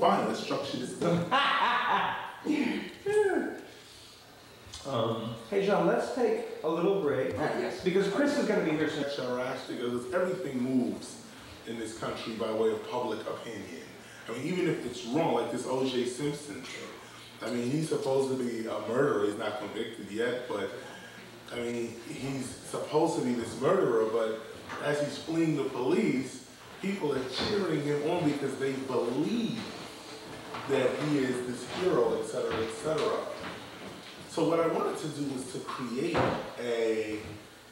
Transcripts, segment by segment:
fine, let's structure this. Um, hey, John, let's take a little break. yes. Because Chris is going to be here soon. Because everything moves in this country by way of public opinion. I mean, even if it's wrong, like this O.J. Simpson thing. I mean, he's supposed to be a murderer. He's not convicted yet, but I mean, he's supposed to be this murderer. But as he's fleeing the police, people are cheering him on because they believe that he is this hero, etc., etc. So what I wanted to do was to create a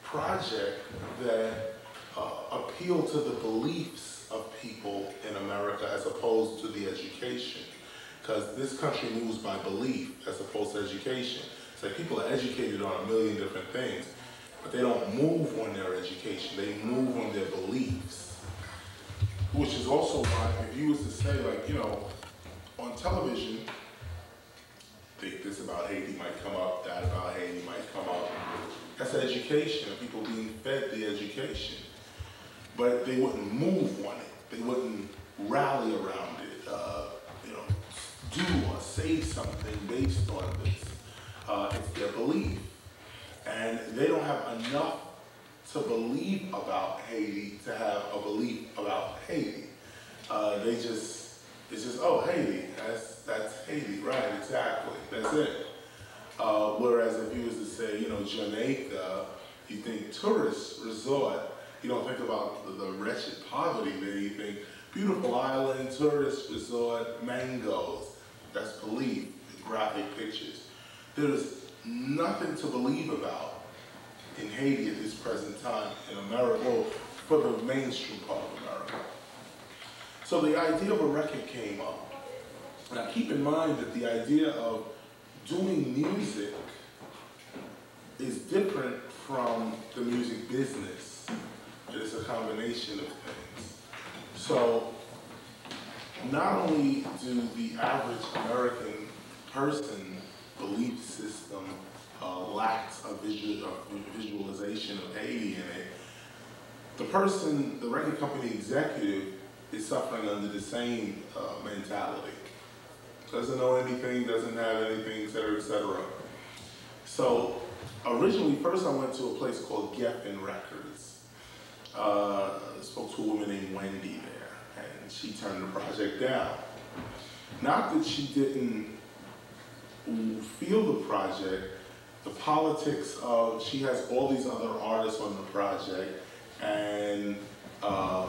project that uh, appealed to the beliefs of people in America as opposed to the education. Because this country moves by belief as opposed to education. Like people are educated on a million different things, but they don't move on their education. They move on their beliefs. Which is also why if you was to say like, you know, on television, think this about Haiti might come up, that about Haiti might come up. That's education, people being fed the education. But they wouldn't move on it. They wouldn't rally around it, uh, you know, do or say something based on this. Uh, it's their belief. And they don't have enough to believe about Haiti to have a belief about Haiti. Uh, they just, it's just, oh, Haiti, that's, that's Haiti, right, exactly, that's it. Uh, whereas if you was to say, you know, Jamaica, you think tourist resort, you don't think about the, the wretched poverty there, you think beautiful island, tourist resort, mangoes, that's belief, graphic pictures. There's nothing to believe about in Haiti at this present time in America, for the mainstream part. So the idea of a record came up. Now keep in mind that the idea of doing music is different from the music business. It is a combination of things. So not only do the average American person belief system uh, lacks a visual, a visualization of Haiti in it, the person, the record company executive is suffering under the same uh, mentality. Doesn't know anything, doesn't have anything, et cetera, et cetera. So originally, first I went to a place called Geffen Records. Uh, spoke to a woman named Wendy there, and she turned the project down. Not that she didn't feel the project, the politics of, she has all these other artists on the project, and uh,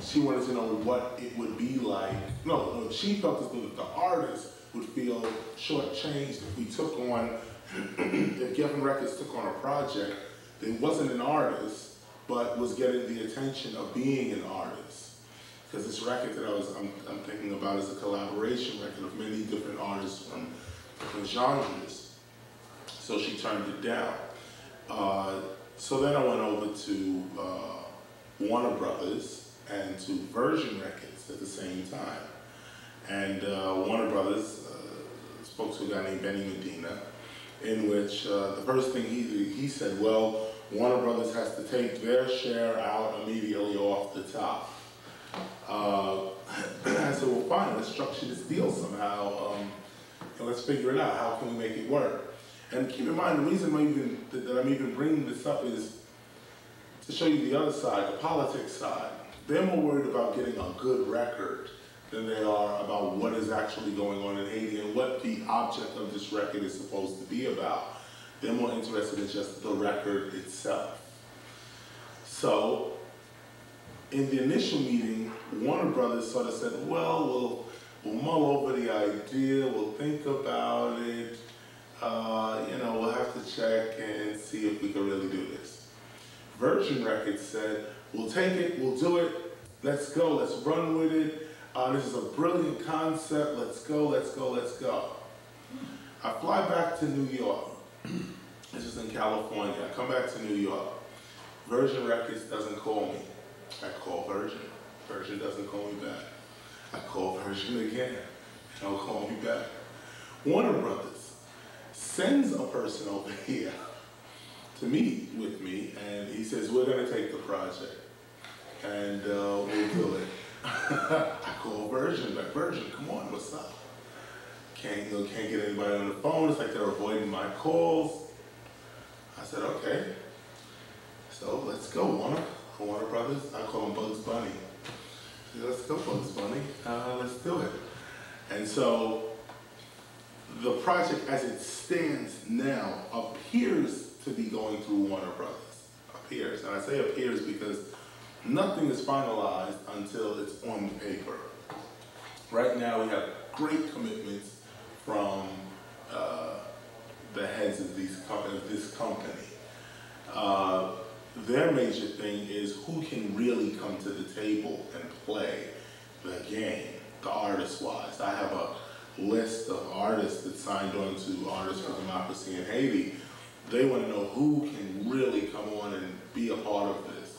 she wanted to know what it would be like. No, she felt as though the artist would feel shortchanged if we took on, if Geffen Records took on a project that wasn't an artist, but was getting the attention of being an artist. Because this record that I was, I'm, I'm, thinking about is a collaboration record of many different artists from different genres. So she turned it down. Uh, so then I went over to uh, Warner Brothers and to Virgin Records at the same time. And uh, Warner Brothers uh, spoke to a guy named Benny Medina, in which uh, the first thing he, he said, well, Warner Brothers has to take their share out immediately off the top. Uh, I said, well, fine, let's structure this deal somehow. Um, and let's figure it out. How can we make it work? And keep in mind, the reason I'm even, that I'm even bringing this up is to show you the other side, the politics side. They're more worried about getting a good record than they are about what is actually going on in Haiti and what the object of this record is supposed to be about. They're more interested in just the record itself. So, in the initial meeting, Warner Brothers sort of said, well, we'll, we'll mull over the idea, we'll think about it, uh, you know, we'll have to check and see if we can really do this. Virgin Records said, we'll take it, we'll do it, let's go, let's run with it. Uh, this is a brilliant concept, let's go, let's go, let's go. I fly back to New York. This is in California. I come back to New York. Virgin Records doesn't call me. I call Virgin. Virgin doesn't call me back. I call Virgin again. They don't call me back. Warner Brothers sends a person over here to meet with me, and he says, we're going to take the project, and uh, we'll do it. I call Virgin. Like Virgin, come on, what's up? Can't, you know, can't get anybody on the phone. It's like they're avoiding my calls. I said, okay. So let's go, Warner. Warner Brothers. I call him Bugs Bunny. Said, let's go, Bugs Bunny. Uh, let's do it. And so the project as it stands now appears to be going through Warner Brothers. Appears. And I say appears because nothing is finalized until it's on paper. Right now, we have great commitments from uh, the heads of, these this company. Uh, their major thing is who can really come to the table and play the game, the artist wise. I have a list of artists that signed on to Artists for Democracy in Haiti. They want to know who can really come on and be a part of this.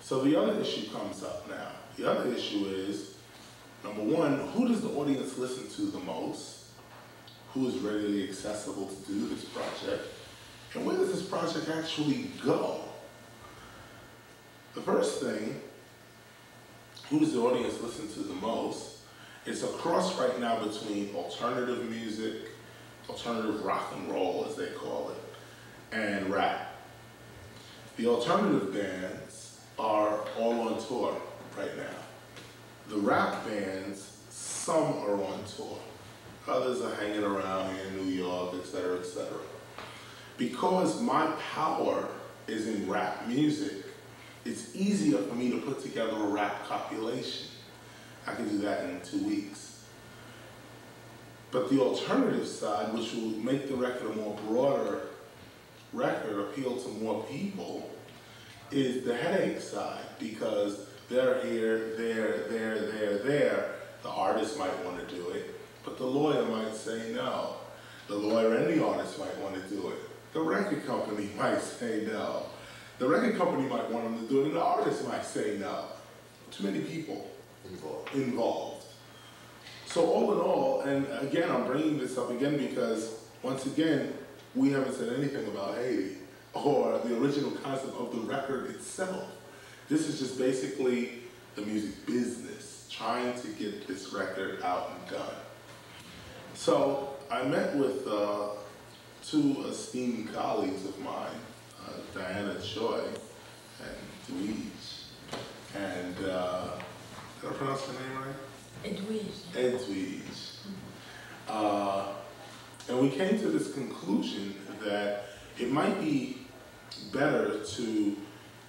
So the other issue comes up now. The other issue is number one, who does the audience listen to the most? Who is readily accessible to do this project? And where does this project actually go? The first thing, who does the audience listen to the most? It's a cross right now between alternative music, alternative rock and roll as they call it, and rap. The alternative bands are all on tour right now. The rap bands, some are on tour. Others are hanging around in New York, et cetera, et cetera. Because my power is in rap music, it's easier for me to put together a rap compilation. I can do that in two weeks. But the alternative side, which will make the record a more broader record, appeal to more people, is the headache side because they're here, there, there, there, there. The artist might want to do it, but the lawyer might say no. The lawyer and the artist might want to do it. The record company might say no. The record company might want them to do it, and the artist might say no. Too many people involved. involved. So all in all, and again, I'm bringing this up again because once again, we haven't said anything about Haiti or the original concept of the record itself. This is just basically the music business trying to get this record out and done. So I met with uh, two esteemed colleagues of mine, uh, Diana Choi and Dweej. And uh, did I pronounce her name right? Edwige. Edwige. Uh, and we came to this conclusion that it might be better to,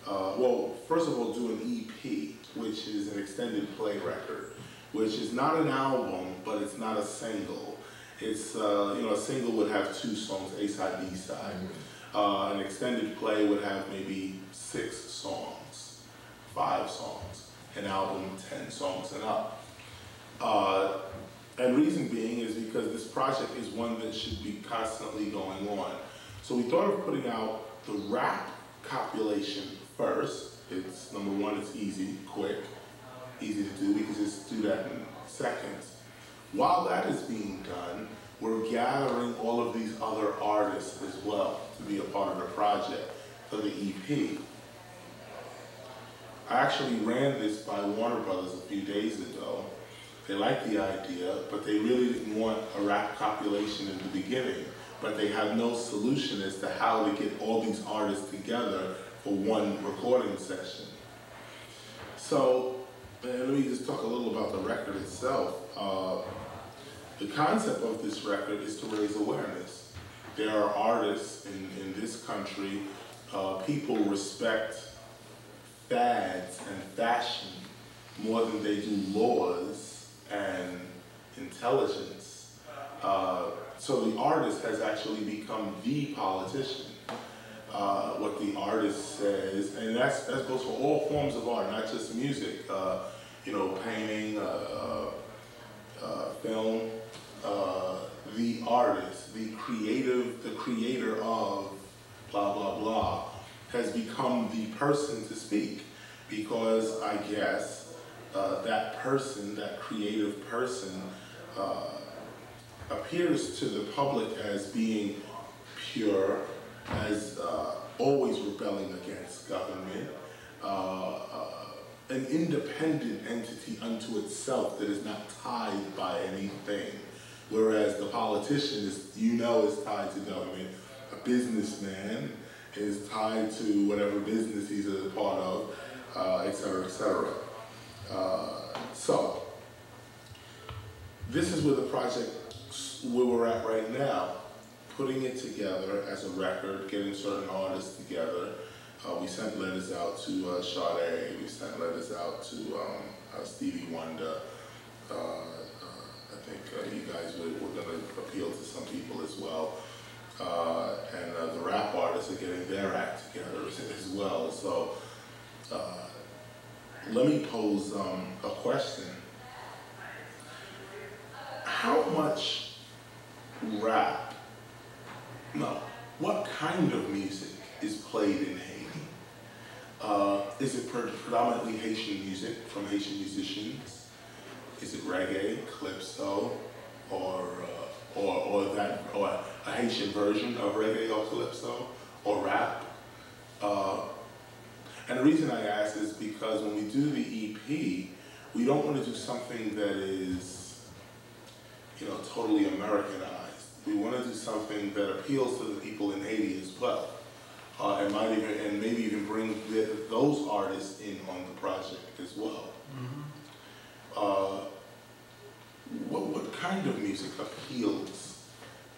uh, well, first of all, do an EP, which is an extended play record, which is not an album, but it's not a single. It's, uh, you know, a single would have two songs, A side, B side. Uh, an extended play would have maybe six songs, five songs. An album, 10 songs and up. Uh, and reason being is because this project is one that should be constantly going on. So we thought of putting out the rap copulation first. It's number one, it's easy, quick, easy to do. We can just do that in seconds. While that is being done, we're gathering all of these other artists as well to be a part of the project for the EP. I actually ran this by Warner Brothers a few days ago. They like the idea, but they really didn't want a rap population in the beginning. But they have no solution as to how to get all these artists together for one recording session. So, let me just talk a little about the record itself. Uh, the concept of this record is to raise awareness. There are artists in, in this country, uh, people respect fads and fashion more than they do laws and intelligence. Uh, so the artist has actually become the politician. Uh, what the artist says, and that's, that goes for all forms of art, not just music. Uh, you know, painting, uh, uh, film, uh, the artist, the creative, the creator of blah, blah, blah, has become the person to speak because I guess uh, that person, that creative person, uh, appears to the public as being pure, as uh, always rebelling against government, uh, uh, an independent entity unto itself that is not tied by anything. Whereas the politician is, you know, is tied to government. A businessman is tied to whatever business he's a part of, uh, et cetera, et cetera. Uh, so, this is where the project, where we're at right now, putting it together as a record, getting certain artists together. Uh, we sent letters out to uh, Sade, we sent letters out to um, uh, Stevie Wonder. Uh, uh, I think you guys were, were going to appeal to some people as well. And the rap artists are getting their act together as, well. So let me pose um, a question. How much rap, no, what kind of music is played in Haiti? Uh, is it predominantly Haitian music from Haitian musicians? Is it reggae, calypso, or, uh, or, or that, or a Haitian version of reggae or calypso, or rap? Uh, and the reason I ask is because when we do the EP, we don't want to do something that is, you know, totally Americanized. We want to do something that appeals to the people in Haiti as well. Uh, and might even, and maybe even bring the, those artists in on the project as well. Uh, what, what kind of music appeals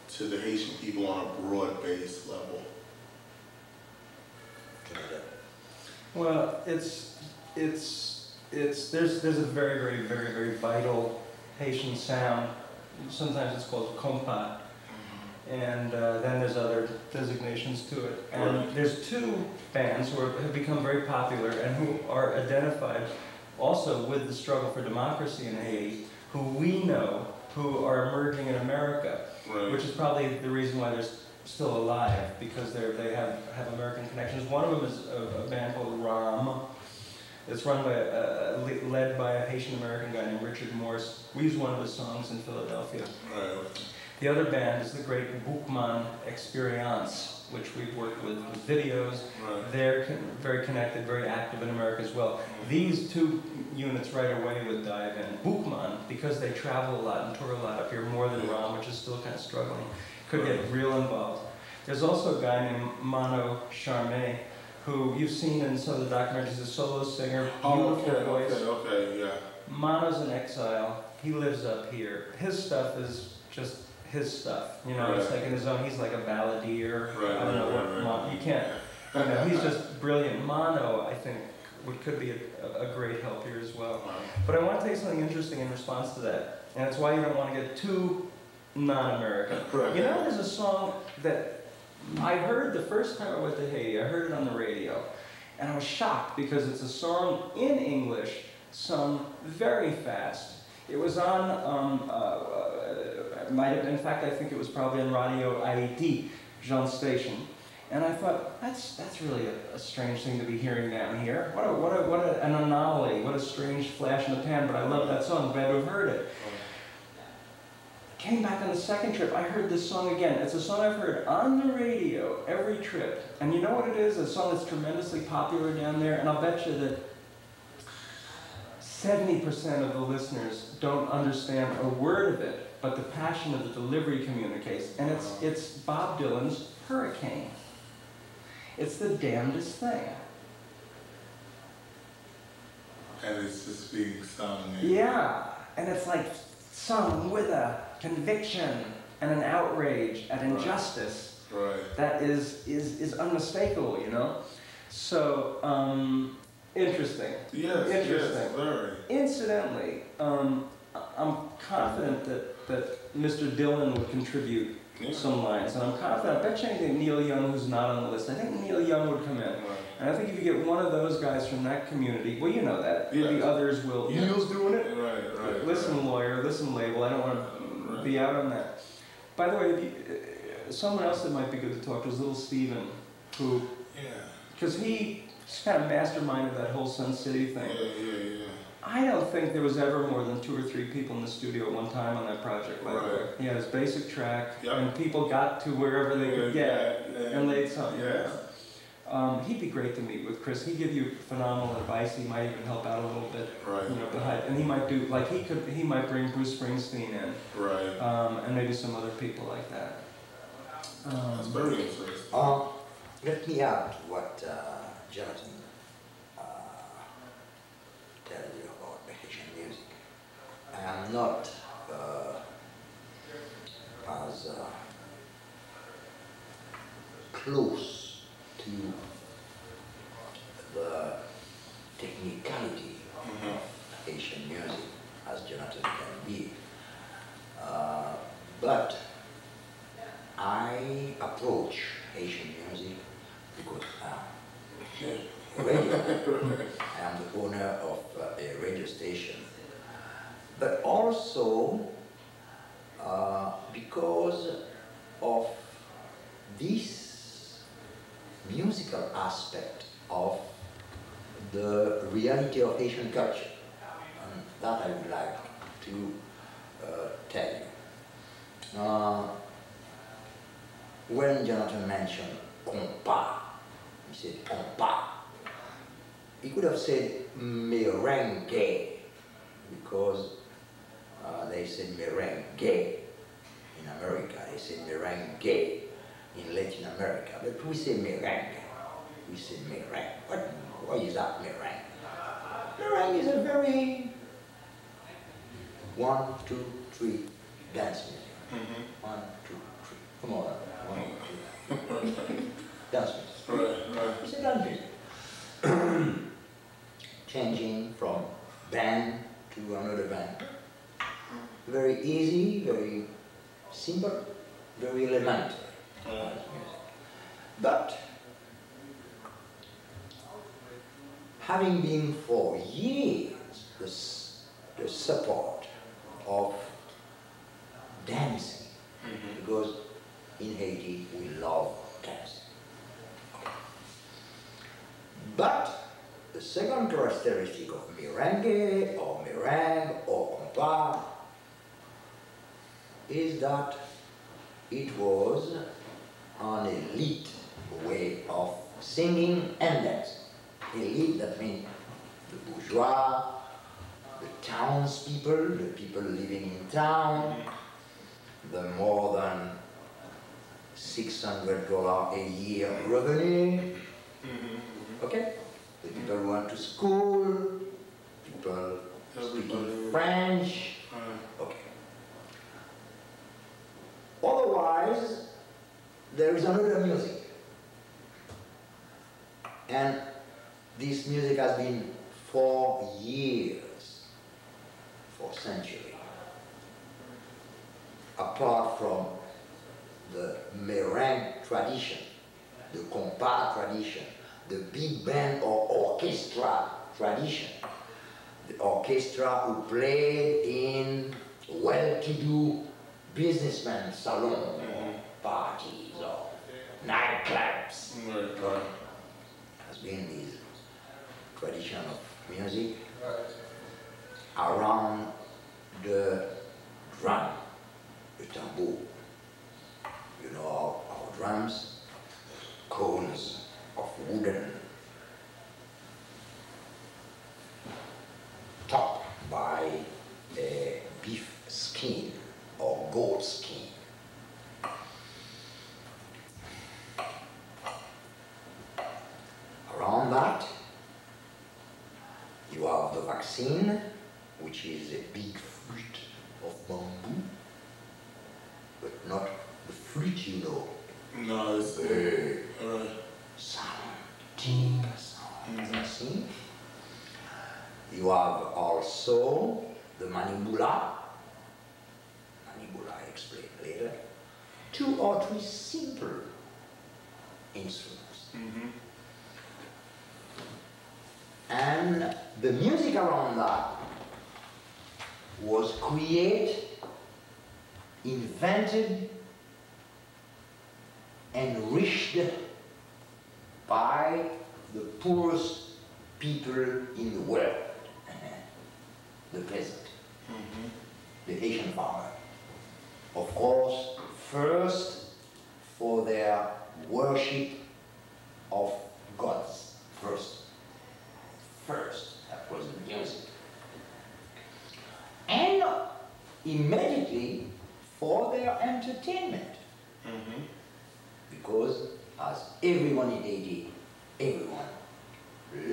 to the Haitian people on a broad-based level? Well, it's, it's, it's, there's, there's a very, very, very, very vital Haitian sound. Sometimes it's called compa. And uh, then there's other designations to it. And Right. there's two bands who are, have become very popular and who are identified also with the struggle for democracy in Haiti, who we know who are emerging in America Right. which is probably the reason why they're s- still alive because they're they have have American connections. One of them is a, a band called Ram. It's run by uh, a- led by a Haitian American guy named Richard Morse. We use one of his songs in Philadelphia. Right. The other band is the great Boukman Experience, which we've worked with with videos. Right. They're con- very connected, very active in America as well. These two units right away would dive in. Boukman, because they travel a lot and tour a lot up here, more than Ram, which is still kind of struggling, could get real involved. There's also a guy named Manno Charlemagne, who you've seen in some of the documentaries, he's a solo singer, Oh, beautiful okay, voice. okay, okay, yeah. Manno's in exile. He lives up here. His stuff is just his stuff. You know, it's like in his own. He's like a balladeer. Right, I don't know right, what right, right. You can't. You know, he's just brilliant. Manno, I think, would could be a, a great help here as well. But I want to tell you something interesting in response to that, and it's why you don't want to get too non-American. Right. You know, there's a song that I heard the first time I went to Haiti. I heard it on the radio, and I was shocked because it's a song in English, sung very fast. It was on, um, uh, uh, might have, in fact, I think it was probably on Radio Haiti, Jean Station. And I thought, that's, that's really a, a strange thing to be hearing down here. What, a, what, a, what a, an anomaly, what a strange flash in the pan, but I love that song, glad to have heard it. Came back on the second trip, I heard this song again. It's a song I've heard on the radio every trip. And you know what it is? A song that's tremendously popular down there, and I'll bet you that 70% of the listeners don't understand a word of it, but the passion of the delivery communicates. And it's, it's Bob Dylan's Hurricane. It's the damnedest thing. And it's just being sung. Yeah, and it's like sung with a conviction and an outrage at injustice Right. that is is is unmistakable, you know. So um, interesting. Yes, yes, Interesting. very. Incidentally, um, I- I'm confident that that Mr. Dylan would contribute Yeah. some lines, and I'm confident. I bet you anything Neil Young, who's not on the list, I think Neil Young would come in. Right. And I think if you get one of those guys from that community, well, you know that. Yeah. The others will. Yeah. Neil's doing it. Right, right. Listen, lawyer, listen, label. I don't want to Right. Be out on that. By the way, uh, someone else that might be good to talk to is little Steven, who, Yeah. because he just kind of masterminded that whole Sun City thing. yeah, yeah. yeah. I don't think there was ever more than two or three people in the studio at one time on that project, by. Right. He had his basic track, Yep. and people got to wherever they could get Yeah, and laid something Yes. Down. Um, he'd be great to meet with Chris. He'd give you phenomenal advice. He might even help out a little bit, Right. you know, behind, and he might do like he could. He might bring Bruce Springsteen in, Right. um, and maybe some other people like that. That's Um, very interesting. Uh, let me add what uh, Jonathan uh, tell you about Haitian music. I am not uh, as uh, close to the technicality Mhm. of Haitian music as Jonathan can be. Uh, but I approach Haitian music because I'm radio. I am the owner of uh, a radio station. But also uh, because of this musical aspect of the reality of Haitian culture. And that I would like to uh, tell you. Uh, when Jonathan mentioned compas, he said compas. He could have said merengue because uh, they said merengue in America, they say merengue in Latin America, but we say merengue. We say merengue. What, what is that merengue? Merengue is a very one, two, three dance music. Mhm. One, two, three. Come on. One, two. Dance music. Right. Right. It's a dance music. Changing from band to another band. Very easy, very simple, very elementary Right. dance music. But having been for years the, the support of dancing, Mhm. because in Haiti we love dancing. But the second characteristic of merengue or meringue or compas is that it was an elite way of singing and dancing. Elite, that means the bourgeois, the townspeople, the people living in town, the more than $600 a year revenue, Mhm. okay? The people who went to school, people speaking. French, okay. Otherwise, there is another music. And this music has been for years, for centuries. Apart from the meringue tradition, the compas tradition, the big band or orchestra tradition, the orchestra who played in well-to-do businessmen salons or parties or nightclubs. Right. Has been this tradition of music around the drum, the tambour. You know our, our drums, cones of wooden topped by a beef skin or goat skin. Around that, you have the vaccine, which is a big fruit of bamboo, but not the fruit you know. No, it's uh, The right. sound, ting Mhm. vaccine. You have also the manibula. Manibula, I explain later. Two or three simple instruments. Mm-hmm. And the music around that was created, invented, enriched by the poorest people in the world, the peasant, Mm-hmm. the Haitian farmer. Of course, first for their worship of first. First, that was the music. And immediately for their entertainment. Mm-hmm. Because as everyone in Haiti, everyone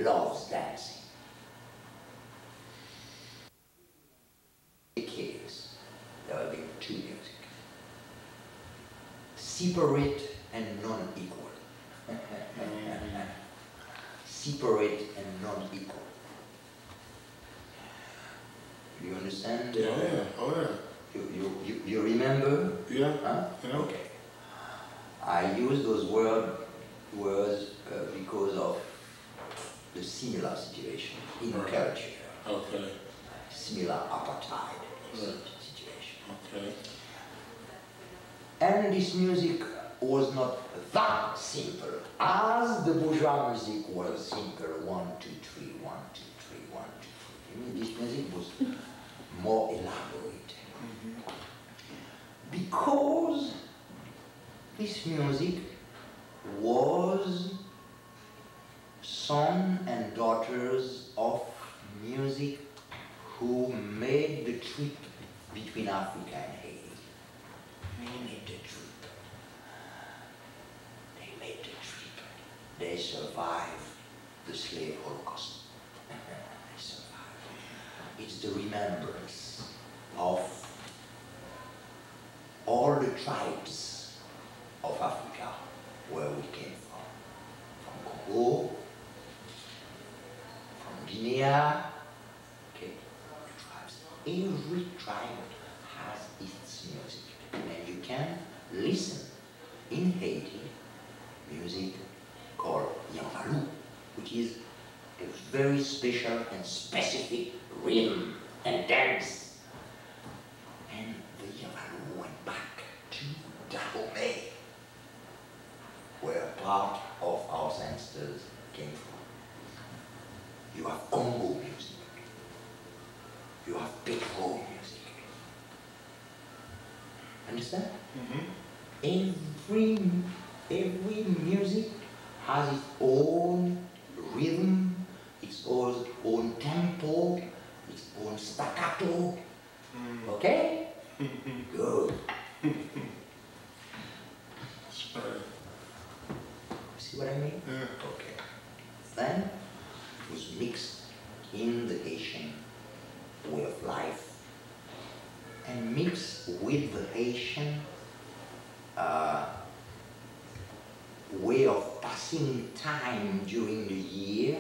loves dancing. Case, there will be two music. Separate and non-equal. Mm. Separate and non-equal. You understand? Oh yeah, oh You, you, you, you remember? yeah, yeah. Huh? Know? Okay. I use those word, words uh, because of the similar situation in Right. culture, Okay, similar apartheid Right. situation. okay. And this music was not that simple as the bourgeois music was simple. One, two, three, one, two, three, one, two, three. This music was more elaborate. Because this music was son and daughters of music who made the trip between Africa and Haiti. They made the trip. They made the trip. They survived the slave holocaust. they survived. It's the remembrance of all the tribes of Africa where we came from. From Congo, from Guinea, okay, tribes. Every tribe has its music. And you can listen in Haiti music called Yanvalou, which is a very special and specific rhythm and dance. And the Yanvalou went back to Dahomey, where part of our ancestors came from. You have Congo music. You have Petro music. Understand? Mm-hmm. Every every music has its own rhythm, its own, own tempo, its own staccato. Okay? Good. See what I mean? Yeah. Okay. Then it was mixed in the Haitian way of life and mixed with the Haitian uh, way of passing time during the year,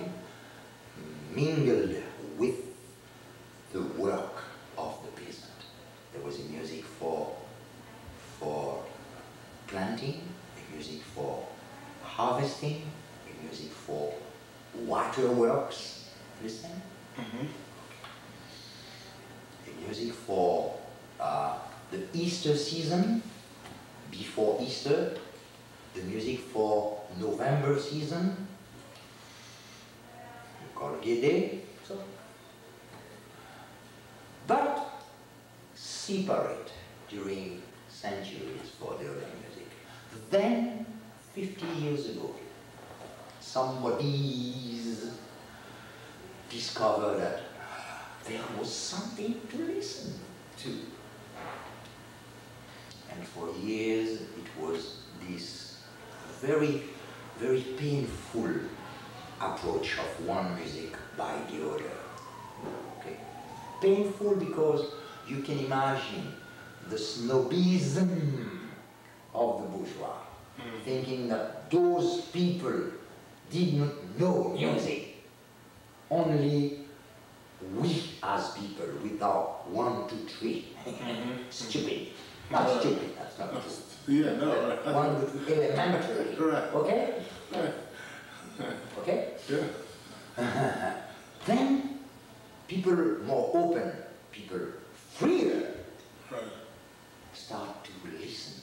mingled with the work of the peasant. There was a music for, for planting, a music for harvesting, a music for waterworks, understand? Mm-hmm. A music for uh, the Easter season, before Easter, the music for November season, called Gede. So, but separate during centuries for the other music. Then, 50 years ago, somebody's discovered that there was something to listen to. And for years it was this very, very painful approach of one music by the other. Okay? Painful because you can imagine the snobism of the bourgeois, mm. thinking that those people did not know music. Only we as people without one, two, three. Mm-hmm. stupid. Not stupid, that's not true. Yeah, no, right. One, two, three, elementary. Right. Okay? Right. Okay? Yeah. Then people more open, people freer, Right. start to listen,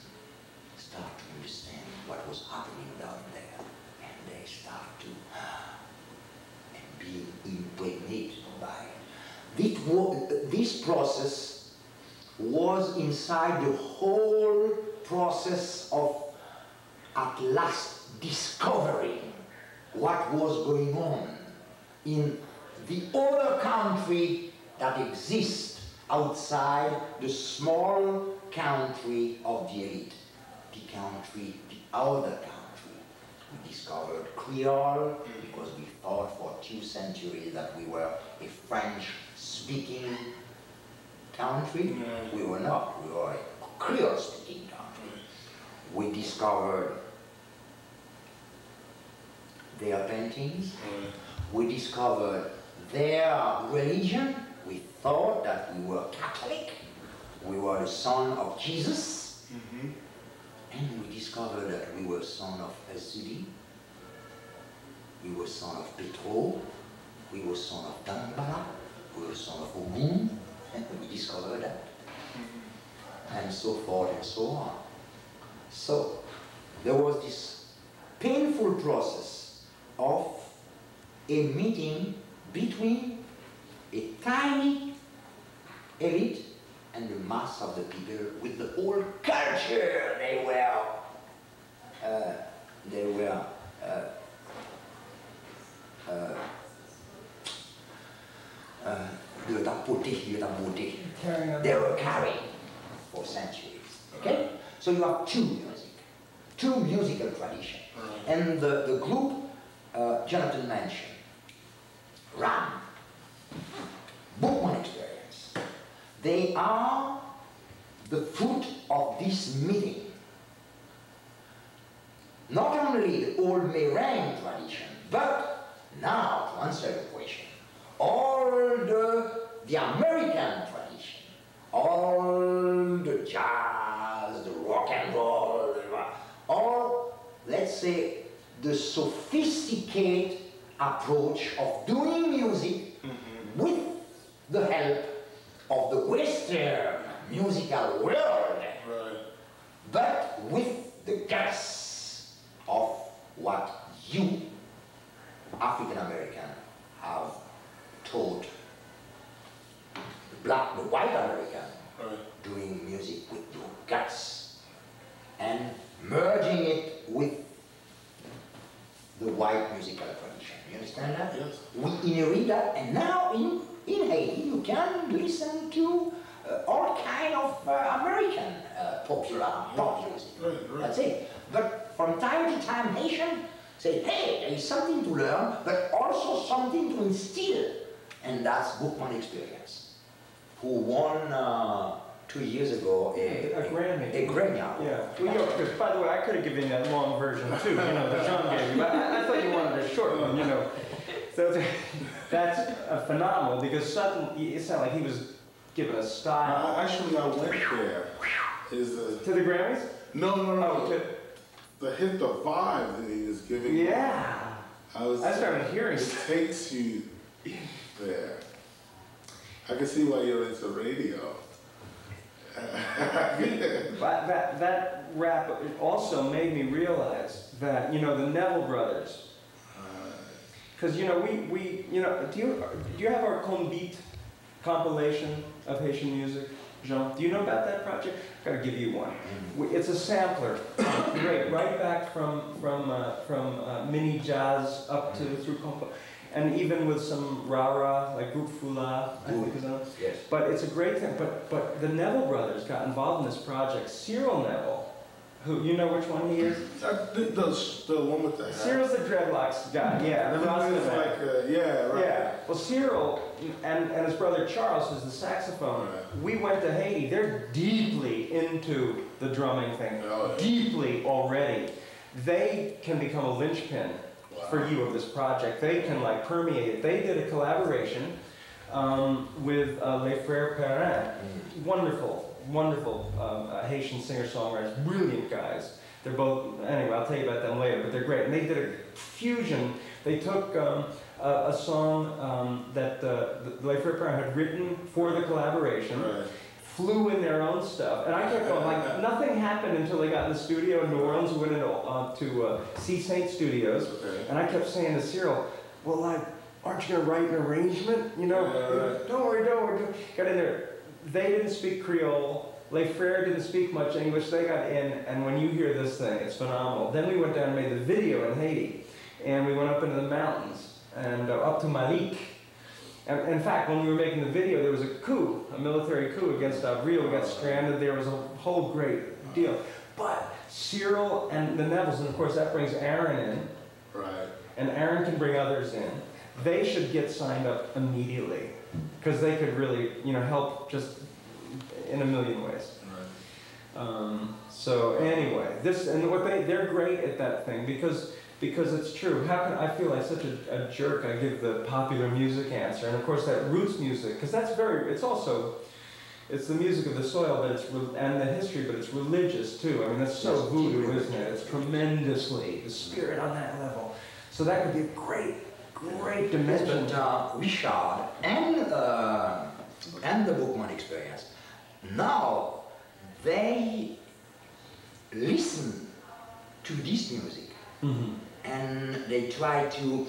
start to understand what was happening down there, and they start to and be impregnated by it. This, this process was inside the whole process of at last discovering what was going on in the other country that exists outside the small country of the elite, the country, the other country. We discovered Creole because we thought for two centuries that we were a French-speaking country. Yeah. We were not, we were a Creole-speaking country. We discovered their paintings, Right. we discovered their religion. We thought that we were Catholic, we were the son of Jesus, Mhm. and we discovered that we were son of Esudi, we were son of Petro, we were son of Dambala, we were son of Ogun, and we discovered that, and so forth and so on. So there was this painful process of a meeting between a tiny elite and the mass of the people with the whole culture they were uh, they were uh, uh, uh, de ta beauté, de ta beauté they were carrying for centuries. Okay? So you have two music, two musical traditions. And the, the group uh, Jonathan mentioned, Ram, Boukman Experience, they are the fruit of this meeting. Not only the old meringue tradition, but now, to answer your question, all the, the American tradition, all the jazz, the rock and roll, all, let's say, the sophisticated approach of doing music mm-hmm. with the help of the Western musical world Right. but with the guts of what you, African American, have taught the black, the white American, Right. doing music with your guts and merging it with the white musical tradition. You understand that? Yes. We inherit that, and now in, in Haiti you can listen to uh, all kind of uh, American uh, popular pop music. Right, right. That's it. But from time to time, Haitian say, hey, there is something to learn, but also something to instill, and that's Boukman Experience, who won uh, two years ago a, A Grammy. A Grammy Award. Yeah. Well, you know, 'cause by the way, I could have given you that long version too, you know, that John gave you, but I, I thought you wanted a short one, you know. So that's uh, phenomenal because suddenly it sounded like he was giving a style I, actually, I went there. Is a to the Grammys. no, no, no. Oh, to, The hit, the vibe that he was giving. yeah. I was. I started hearing. It takes you there. I can see why you're into radio. That, that, that rap also made me realize that, you know, the Neville brothers, because, you know, we, we, you know, do you, do you have our Konbit compilation of Haitian music, Jean? Do you know about that project? I've Gotta give you one. We- It's a sampler, great, right back from, from, uh, from uh, mini jazz up to through compo, and even with some rara, like Group Fula, I think is on. Yes. But it's a great thing. But but the Neville brothers got involved in this project. Cyril Neville, who you know which one he is? The, the, the one with the hat. Cyril's the dreadlocks guy. Yeah, The the one Rasta that's man. like, uh, yeah, right. Yeah. Well, Cyril and, and his brother Charles, who's the saxophone, Right. we went to Haiti. They're deeply into the drumming thing. Oh, yeah. Deeply already. They can become a linchpin for you of this project. They can like permeate it. They did a collaboration um, with uh, Les Frères Parent. Wonderful, wonderful um, uh, Haitian singer-songwriters, brilliant guys. They're both, anyway, I'll tell you about them later, but they're great. And they did a fusion. They took um, a, a song um, that uh, Les Frères Parent had written for the collaboration Right. Flew in their own stuff, and I kept going like nothing happened until they got in the studio in New Orleans. Went into uh, to uh, Sea-Saint Studios, Okay. and I kept saying to Cyril, "Well, like, aren't you gonna write an arrangement? You know, Yeah, right. don't worry, don't worry." Got in there. They didn't speak Creole. Les Frères didn't speak much English. They got in, and when you hear this thing, it's phenomenal. Then we went down and made the video in Haiti. and we went up into the mountains and uh, up to Malik. And in fact, when we were making the video, there was a coup, a military coup against Avril. Got stranded. There was a whole great deal. But Cyril and the Nevilles, and of course that brings Aaron in, Right. and Aaron can bring others in. They should get signed up immediately because they could really, you know, help just in a million ways. Right. Um, so anyway, this and what they they're great at that thing because because it's true. How can I feel like such a, a jerk? I give the popular music answer, and of course that roots music because that's very. It's also it's the music of the soil, but it's re- and the history, but it's religious too. I mean that's so Yes, voodoo, isn't it? It's tremendously the spirit on that level. So that could be a great, great Yes, dimension. but uh, Richard and, uh, and the Boukman Experience, now they listen to this music Mhm. And they try to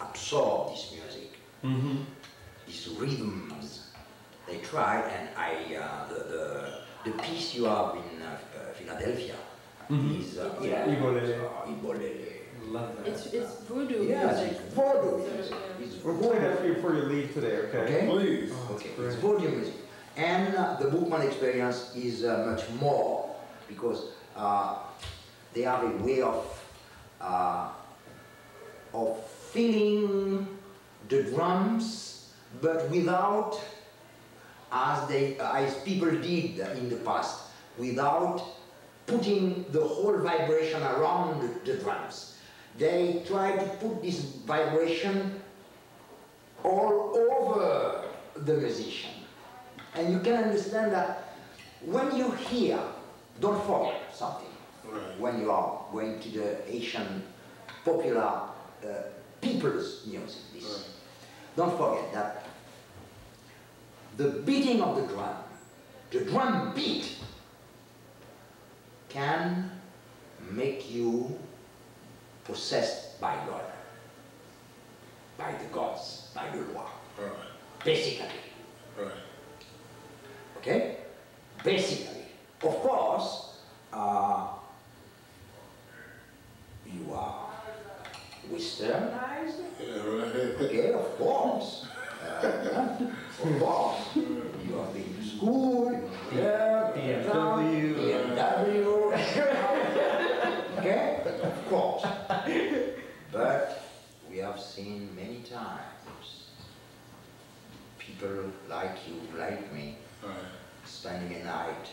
absorb this music, Mhm. these rhythms. They try, and I, uh, the, the, the piece you have in uh, uh, Philadelphia Mhm. is uh, Yeah. Ibo Lele. uh, Ibo Lele. Love that. It's, it's voodoo Yes, music. it's voodoo So, music. yeah. It's We'll play that you before you leave today, okay? Okay. Please. Oh, Okay, that's it's voodoo music. And uh, the Boukman Experience is uh, much more because uh, they have a way of uh, of feeling the drums, but without, as they as people did in the past, without putting the whole vibration around the, the drums. They try to put this vibration all over the musician. And you can understand that when you hear, don't forget something. Right. When you are going to the Haitian popular uh, people's music, this, Right. don't forget that the beating of the drum, the drum beat, can make you possessed by God, by the gods, by the law, Right. basically. Right. Okay? Basically. Of course, uh, you are westernized. Yeah, right. Okay, of course. Uh, of course. You are been to school. Yeah, BMW. BMW. okay? Of course. But we have seen many times people like you, like me, Right. spending a night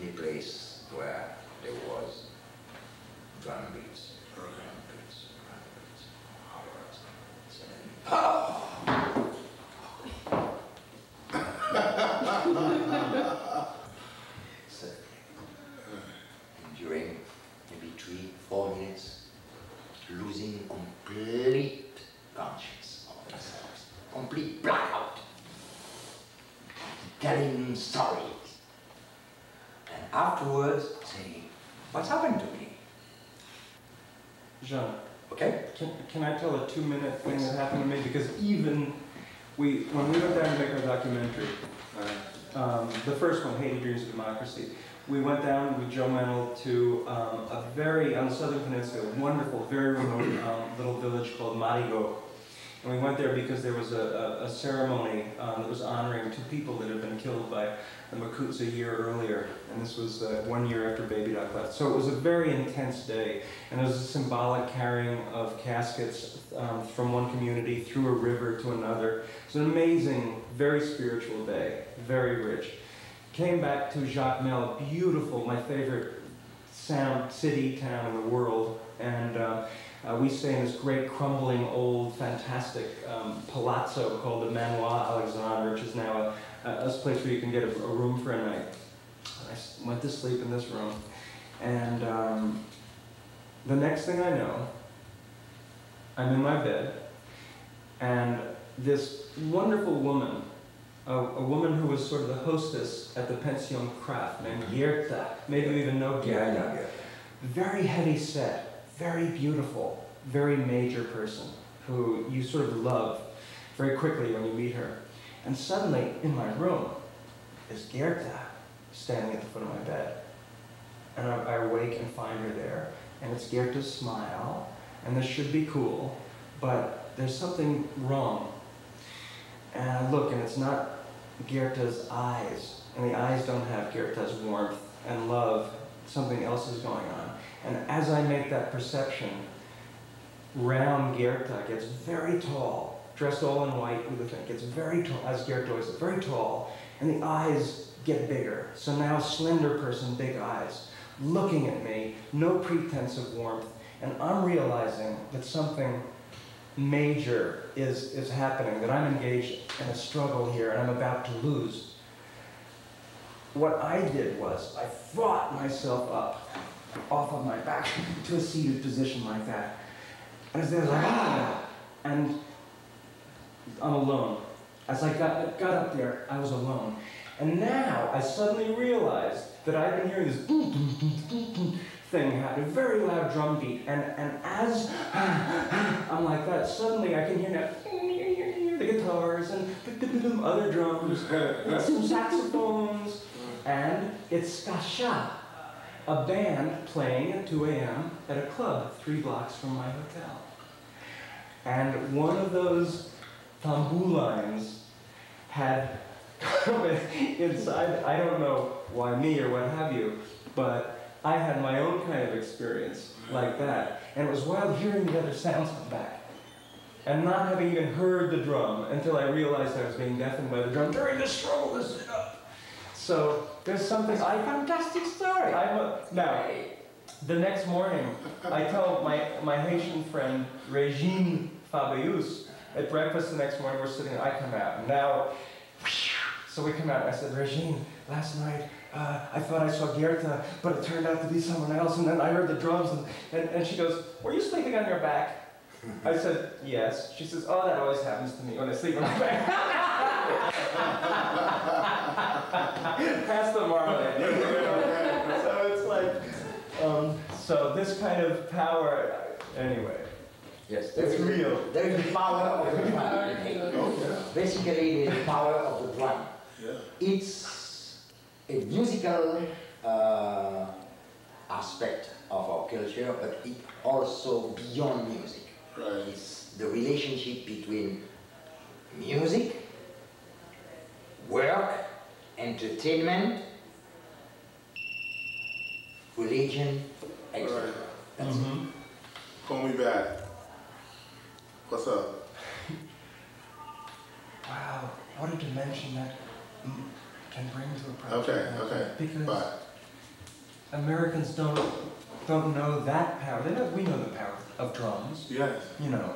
in a place where there was drum beats, drum beats, drum beats, hours, suddenly, Suddenly, and during maybe three, four minutes, losing complete conscience of themselves, complete blackout telling stories. And afterwards saying, what's happened to me? Jean, Okay? can, can I tell a two minute thing that happened to me? Because even we, when we went down to make our documentary, um, the first one, Haiti Dreams of Democracy, we went down with Jo Menell to um, a very, on the southern peninsula, wonderful, very remote um, little village called Marigot. And we went there because there was a, a, a ceremony um, that was honoring two people that had been killed by the Macoutes a year earlier. And this was uh, one year after Baby Doc left. So it was a very intense day. And there was a symbolic carrying of caskets um, from one community through a river to another. It was an amazing, very spiritual day, very rich. Came back to Jacmel, beautiful, my favorite sound city town in the world. And uh, uh, we stay in this great, crumbling, old, fantastic um, palazzo called the Manoir Alexandre, which is now a, a, place where you can get a, a room for a night. I went to sleep in this room, and um, the next thing I know, I'm in my bed, and this wonderful woman, a, a woman who was sort of the hostess at the Pension Kraft, named Gerda, maybe you even know Gerda very heavy set, very beautiful, very major person who you sort of love very quickly when you meet her. And suddenly, in my room, is Gerda standing at the foot of my bed. And I, I awake and find her there. and it's Gerda's smile, and this should be cool, but there's something wrong. And I look, and it's not Gerda's eyes, and the eyes don't have Gerda's warmth and love. Something else is going on. And as I make that perception, round Gerda gets very tall, dressed all in white with a thing, gets very tall, as Gerda is, very tall, and the eyes get bigger. So now slender person, big eyes, looking at me, no pretense of warmth, and I'm realizing that something major is, is happening, that I'm engaged in a struggle here and I'm about to lose. What I did was I fought myself up off of my back to a seated position like that. And as I was like, ah, and I'm alone. As I got, got up there, I was alone. And now I suddenly realized that I've been hearing this thing happen, a very loud drum beat, and, and as I'm like that, suddenly I can hear now the guitars and other drums, and some saxophones, and it's Skah Shah, a band playing at 2 a.m. at a club three blocks from my hotel. And one of those tambulines had come inside, I don't know why me or what have you, but I had my own kind of experience like that. And it was wild hearing the other sounds come back and not having even heard the drum until I realized I was being deafened by the drum during the struggle sit up. Uh, So there's something I fantastic story. I'm a, now the next morning I tell my my Haitian friend Regine Fabius at breakfast the next morning we're sitting I come out now so we come out I said Regine last night uh, I thought I saw Gerda, but it turned out to be someone else. And then I heard the drums, and, and, and she goes, Were you sleeping on your back? I said, Yes. She says, Oh, that always happens to me when I sleep on my back. The marmalade. so it's like, um, so this kind of power, anyway. Yes, It's is, real. There is the power of the drum. Basically, the power of the drum. Yeah. It's a musical uh, aspect of our culture, but it also beyond music. Right. It's the relationship between music, work, entertainment, religion, etc. Right. That's it. Mhm. Call me back. What's up? Wow, what a dimension that mm, can bring to a project. Okay, like okay. Because Bye. Americans don't don't know that power. They know we know the power of drums. Yes. You know,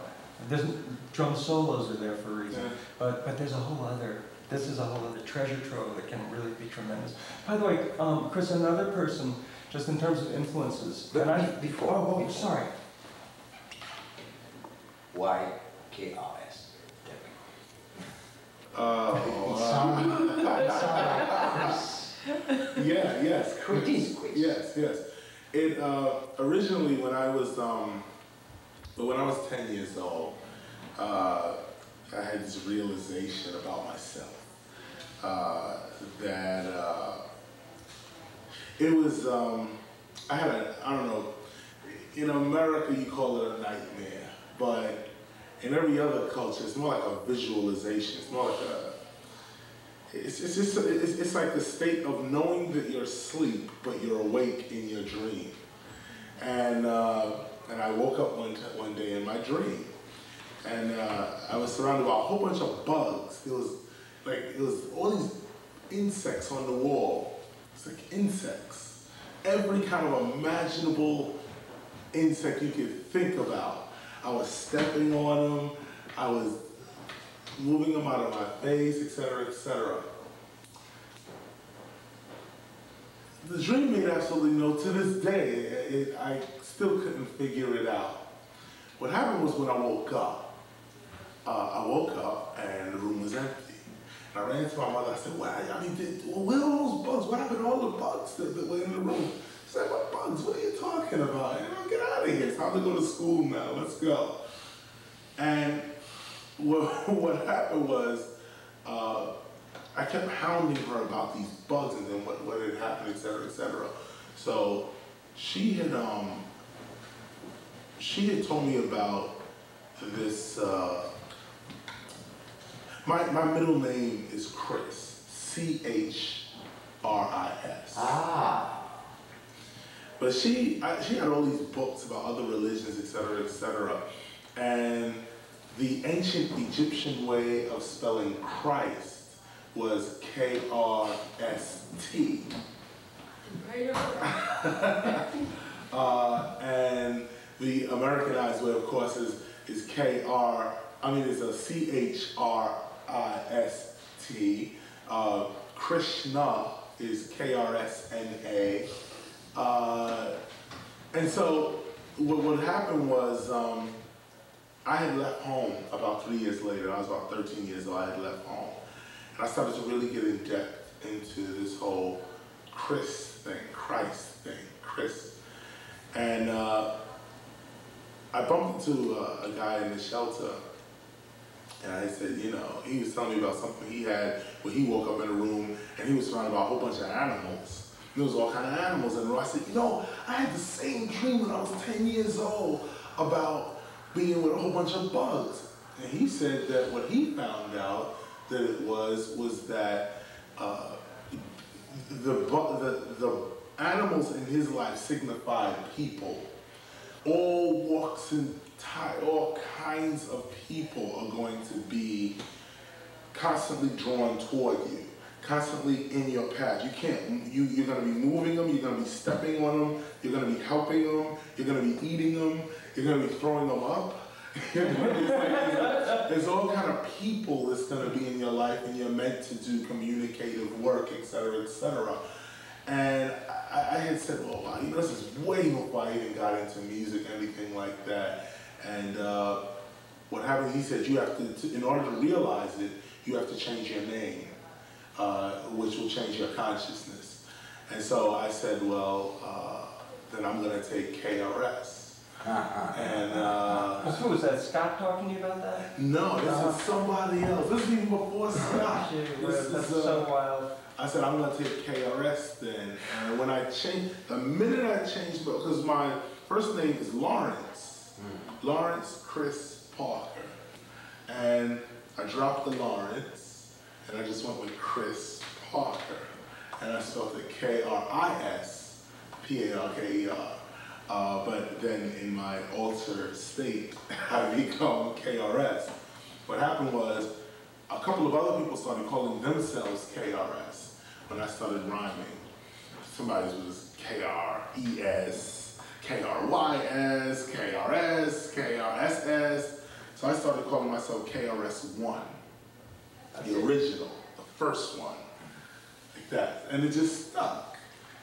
there's drum solos are there for a reason. Yeah. But but there's a whole other. This is a whole other treasure trove that can really be tremendous. By the way, um, Chris, another person, just in terms of influences. But and I, before- Oh, oh, before. sorry. YKRS. Uh, It sounded, it sounded like Chris. yeah, yes. It is Chris. Yes, yes. It uh, originally when I was um, when I was ten years old, uh, I had this realization about myself uh, that uh, it was um, I had a I don't know in America you call it a nightmare, but in every other culture it's more like a visualization. It's more like a it's, it's just it's, it's like the state of knowing that you're asleep but you're awake in your dream. And uh, and I woke up one one day in my dream, and uh, I was surrounded by a whole bunch of bugs. It was like it was all these insects on the wall. It's like insects, every kind of imaginable insect you could think about. I was stepping on them. I was moving them out of my face, etc., etc. The dream made absolutely no, to this day, it, I still couldn't figure it out. What happened was when I woke up, uh, I woke up and the room was empty. I ran to my mother, I said, why, I mean, did, well, where are all those bugs? What happened to all the bugs that, that were in the room? She said, what bugs? What are you talking about? You know, get out of here. It's time to go to school now. Let's go. And what, what happened was, uh, I kept hounding her about these bugs and then what, what had happened, et cetera, et cetera. So she had, um, she had told me about this. Uh, my my middle name is Chris. C H R I S. Ah. But she, I, she had all these books about other religions, et cetera, et cetera. And the ancient Egyptian way of spelling Christ was K R S T. uh, and the Americanized way, of course, is, is K R, I mean, it's a C H R I S T. Uh, Krishna is K R S N A. Uh, and so what, what happened was um, I had left home about three years later. I was about 13 years old. I had left home. And I started to really get in depth into this whole Chris thing, Christ thing, Chris. And uh, I bumped into a, a guy in the shelter. And I said, you know, he was telling me about something he had when he woke up in a room and he was surrounded by a whole bunch of animals. And There was all kind of animals in the room. I said, you know, I had the same dream when I was 10 years old about being with a whole bunch of bugs. And he said that what he found out that it was was that uh, the, the the animals in his life signified people. All walks and all kinds of people are going to be constantly drawn toward you constantly in your path. You can't, you, you're gonna be moving them, you're gonna be stepping on them, you're gonna be helping them, you're gonna be eating them, you're gonna be throwing them up. there's, like, there's all kind of people that's gonna be in your life and you're meant to do communicative work, et cetera, et cetera. And I, I had said, well, wow, you know, this is way before I even got into music, anything like that. And uh, what happened, he said, you have to, to, in order to realize it, you have to change your name uh, which will change your consciousness. And so I said, well, uh, then I'm going to take KRS. and uh, who was that? Scott talking to you about that? No, this uh, is somebody else. This is even before Scott. this that's is, uh, so wild. I said I'm gonna take KRS then, and when I changed, the minute I changed, because my first name is Lawrence. Lawrence Chris Parker, and I dropped the Lawrence, and I just went with Chris Parker, and I spelled it K-R-I-S, P-A-R-K-E-R. Uh, but then in my altered state, I become KRS. What happened was a couple of other people started calling themselves KRS when I started rhyming. Somebody was K-R-E-S, K-R-Y-S, K-R-S, K-R-S-S. So I started calling myself KRS-One the original, the first one, like that. And it just stuck.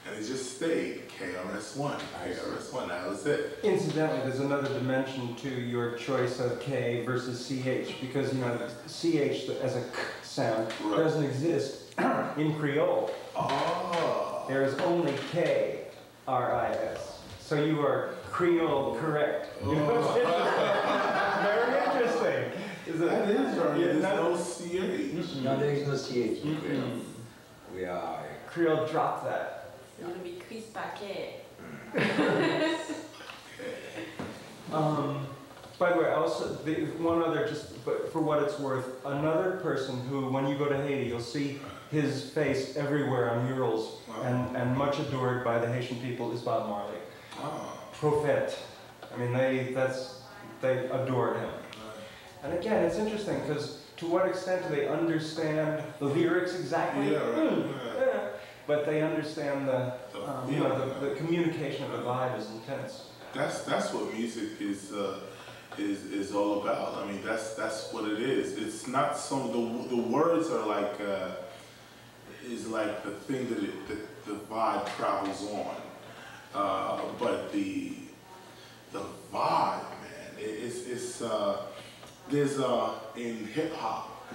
And it just stayed KRS-One, KRS-One, that was it. Incidentally, there's another dimension to your choice of K versus CH, because, you know, CH as a K sound right. doesn't exist in Creole. Oh. There is only K, R-I-S. So you are Creole correct. Oh. Very interesting. Is it? That is right. Yeah, There's no CH. No, there is no CH. Mm-hmm. We are. Creole drop that. It's gonna be Chris Paquet. um, by the way, also the, one other, just but for what it's worth, another person who, when you go to Haiti, you'll see his face everywhere on murals, wow. and, and much adored by the Haitian people is Bob Marley. Prophet. I mean, they that's they adored him. And again, it's interesting because to what extent do they understand the lyrics exactly? Yeah, right. Mm, yeah. But they understand the, um, you know, the, the, communication of the vibe is intense. That's that's what music is uh, is is all about. I mean, that's that's what it is. It's not some the the words are like uh, is like the thing that it, that the vibe travels on, uh, but the the vibe, man, it, it's it's. Uh, there's a, in hip hop,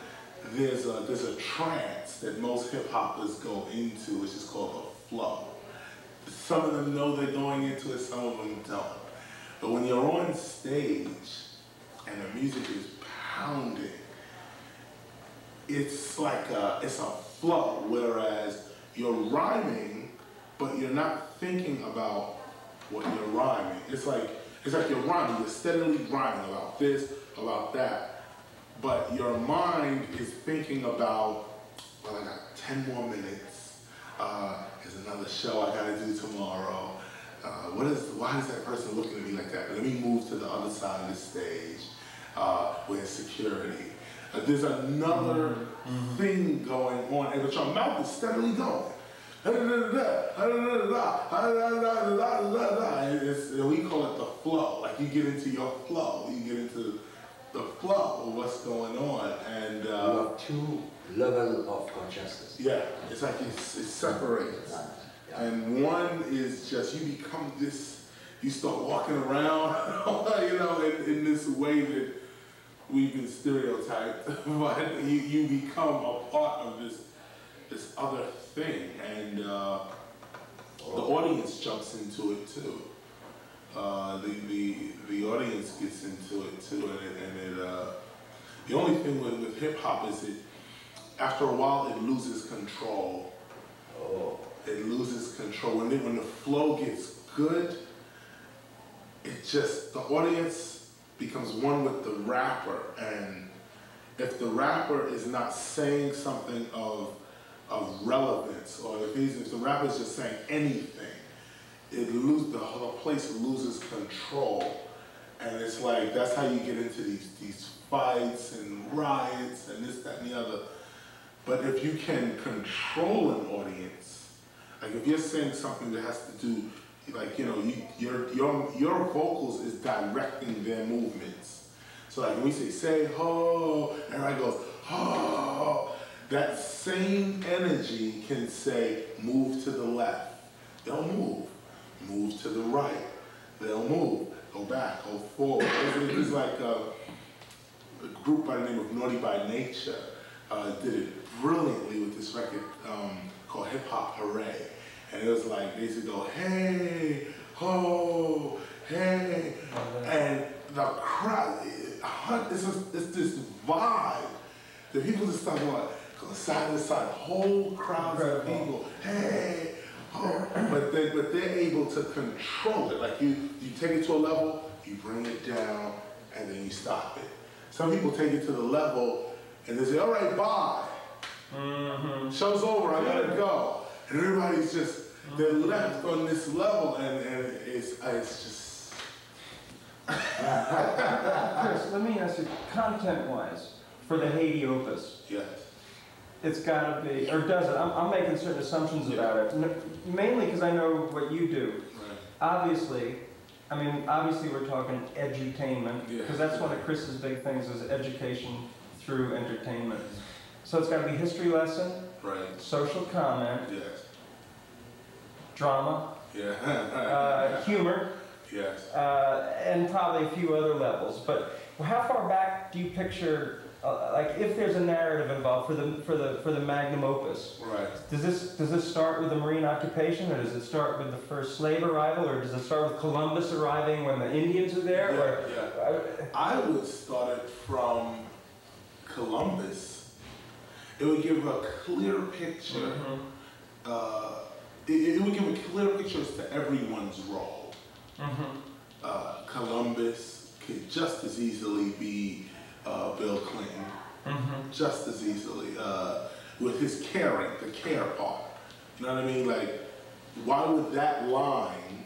there's a, there's a trance that most hip hoppers go into, which is called a flow. Some of them know they're going into it, some of them don't. But when you're on stage and the music is pounding, it's like a, it's a flow, whereas you're rhyming, but you're not thinking about what you're rhyming. It's like It's like you're rhyming, you're steadily rhyming about this, about that. But your mind is thinking about, well, I got 10 more minutes. Uh, there's another show I gotta do tomorrow. Uh, what is, why is that person looking at me like that? Let me move to the other side of the stage uh, with security. Uh, there's another thing going on, and but your mouth is steadily going. It's, we call it the flow. Like you get into your flow, you get into the flow of what's going on, and You uh, have two levels of consciousness. yeah, it's like it's, it separates. Yeah. And one is just you become this, you start walking around, you know, in, in this way that we've been stereotyped, but you, you become a part of this this other thing, and uh, the audience jumps into it too. Uh, the, the the audience gets into it too, and it, and it uh, the only thing with, with hip hop is it after a while it loses control Oh, it loses control. When, it, when the flow gets good, it just, the audience becomes one with the rapper. And if the rapper is not saying something of, of relevance, or if, he's, if the rapper is just saying anything, it lose, the whole place loses control. And it's like, that's how you get into these, these fights and riots and this, that, and the other. But if you can control an audience, like if you're saying something that has to do, like you know, you, your your your vocals is directing their movements. So like when we say say ho, everybody goes ho. That same energy can say move to the left. They'll move. Move to the right. They'll move. Go back. Go forward. It's, like uh, a group by the name of Naughty by Nature uh, did it brilliantly with this record um, called Hip Hop Hooray. And it was like, they used to go, hey, ho, hey. And the crowd, it- it's, just, it's this vibe that people just start going, go side to side, whole crowds of people, hey, ho. But, they, but they're able to control it. Like you, you take it to a level, you bring it down, and then you stop it. Some people take it to the level and they say, all right, bye. Mm-hmm. Show's over, I gotta go. And everybody's just, they're left on this level and, and it's, it's just, Chris, let me ask you, content-wise, for the Haiti Opus, yes. It's gotta be, or does it? I'm, I'm making certain assumptions about it, mainly because I know what you do. Right. Obviously, I mean, obviously we're talking edutainment, Yeah. because that's one of Chris's big things is education through entertainment. So it's gotta be history lesson, Right, social comment, yes, drama, yeah. uh, humor, Yes. uh, and probably a few other levels. But how far back do you picture, uh, like, if there's a narrative involved for the for the for the magnum opus? Right. Does this does this start with the marine occupation, or does it start with the first slave arrival, or does it start with Columbus arriving when the Indians are there? Or, Yeah, yeah. I would start it from Columbus. It would give a clear picture. Mhm. Uh, it, it would give a clear picture as to everyone's role. Mhm. Uh, Columbus could just as easily be uh, Bill Clinton, Mhm. just as easily, uh, with his caring, the care part. You know what I mean? Like, why would that line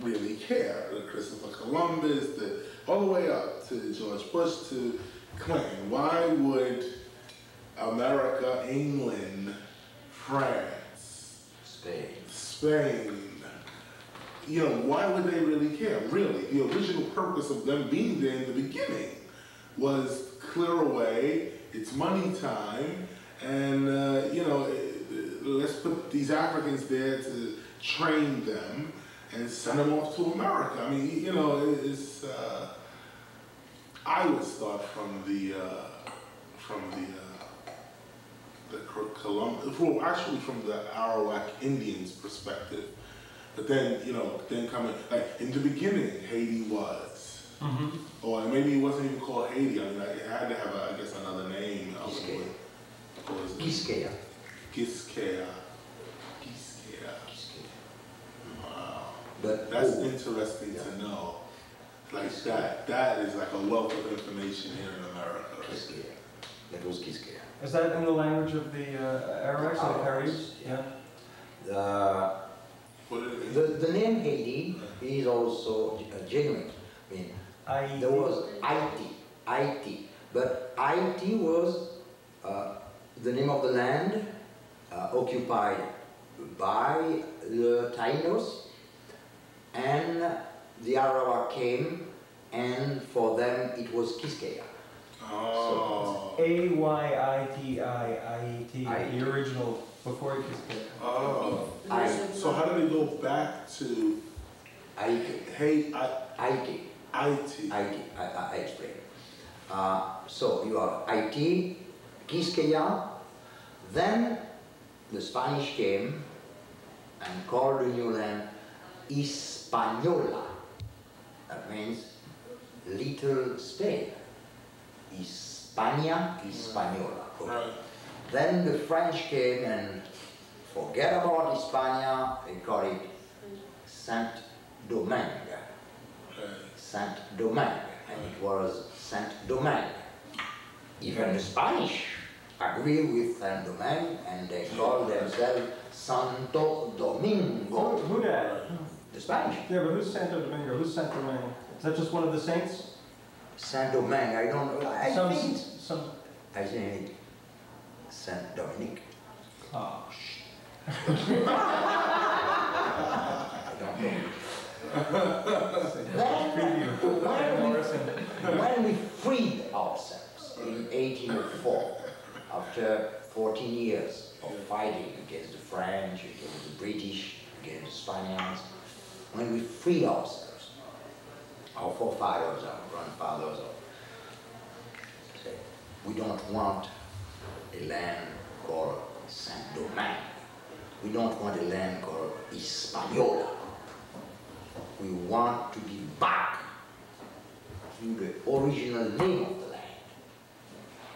really care? The Christopher Columbus, the, all the way up to George Bush to Clinton. Why would America, England, France, Spain. Spain, you know, why would they really care? Really, the original purpose of them being there in the beginning was clear away, it's money time, and, uh, you know, eh, let's put these Africans there to train them and send them off to America. I mean, you know, it- it's, uh, I would start from the, uh, from the, uh, the Columbus, well, actually from the Arawak Indians' perspective. But then, you know, then coming, like, in the beginning, Haiti was. Mhm. Or maybe it wasn't even called Haiti. I mean, like, it had to have, a, I guess, another name. I was Quisqueya. What was it? Quisqueya. Quisqueya. Quisqueya. Quisqueya. Wow. But That's oh, interesting Yeah. to know. Like that, that is like a wealth of information here in America. Quisqueya. That was Quisqueya. Is that in the language of the uh, Arawaks or the Arawaks, Caribs? yeah. The, What the, the name Haiti is also uh, genuine. I mean, I. there was Haiti, Haiti, but Haiti was uh, the name of the land uh, occupied by the Tainos, and the Arawak came, and for them it was Quisqueya. Oh. A Y I T I I E T, I- the original before it was good. Oh. I- So how do they go back to Haiti, hey I Haiti. IT? IT, I, I, explain. Uh, so you have IT, Quisqueya, then the Spanish came and called the new land Hispaniola. That means little Spain. Hispania, Hispaniola. Right. Then the French came and forget about Hispania, they call it Saint Domingue. Okay. Saint Domingue, and it was Saint Domingue. Even the Spanish agree with Saint Domingue, and they call themselves Santo Who, Domingo. who that? The Spanish. Yeah, but who's Santo Domingo? Who's Santo Domingo? Is that just one of the saints? Saint Domingue, I don't know. I some, think some. I think Saint Dominic. Oh, know. Preview. When we, when we freed ourselves in 1804, after 14 years of fighting against the French, against the British, against the Spaniards, when we freed ourselves, our forefathers, our grandfathers, said, we don't want a land called Saint Domingue. We don't want a land called Hispaniola. We want to be back to the original name of the land.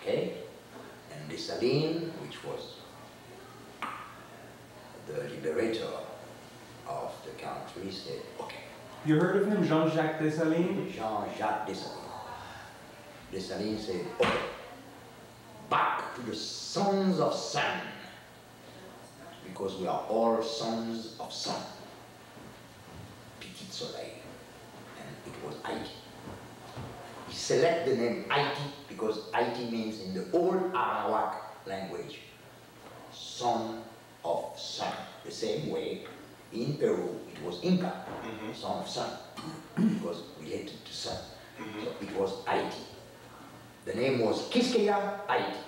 Okay? And Dessalines, which was the liberator of the country, said, okay, You heard of him, Jean-Jacques Dessalines? Jean-Jacques Dessalines. Dessalines said, okay, back to the sons of sun, because we are all sons of sun. Soleil, and it was Haiti. He select the name Haiti because Haiti means in the old Arawak language, son of sun. The same way in Peru it was Inca, Mhm. son of sun, because related to sun. So it was Haiti. The name was Quisqueya Haiti.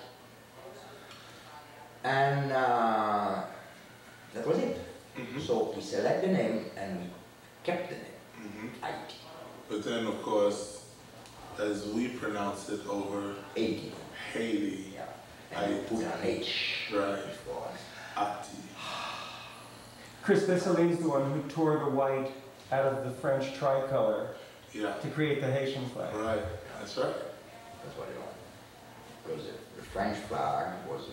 And uh, that was it. Mhm. So we select the name and we kept the name, Mhm. Haiti. But then, of course, as we pronounce it over Haiti. Haiti, Yeah. And put an H Right. before. Ati. Chris Dessalines, the one who tore the white out of the French tricolor Yeah. to create the Haitian flag. Right. That's right. That's what they want. Because the, the French flag was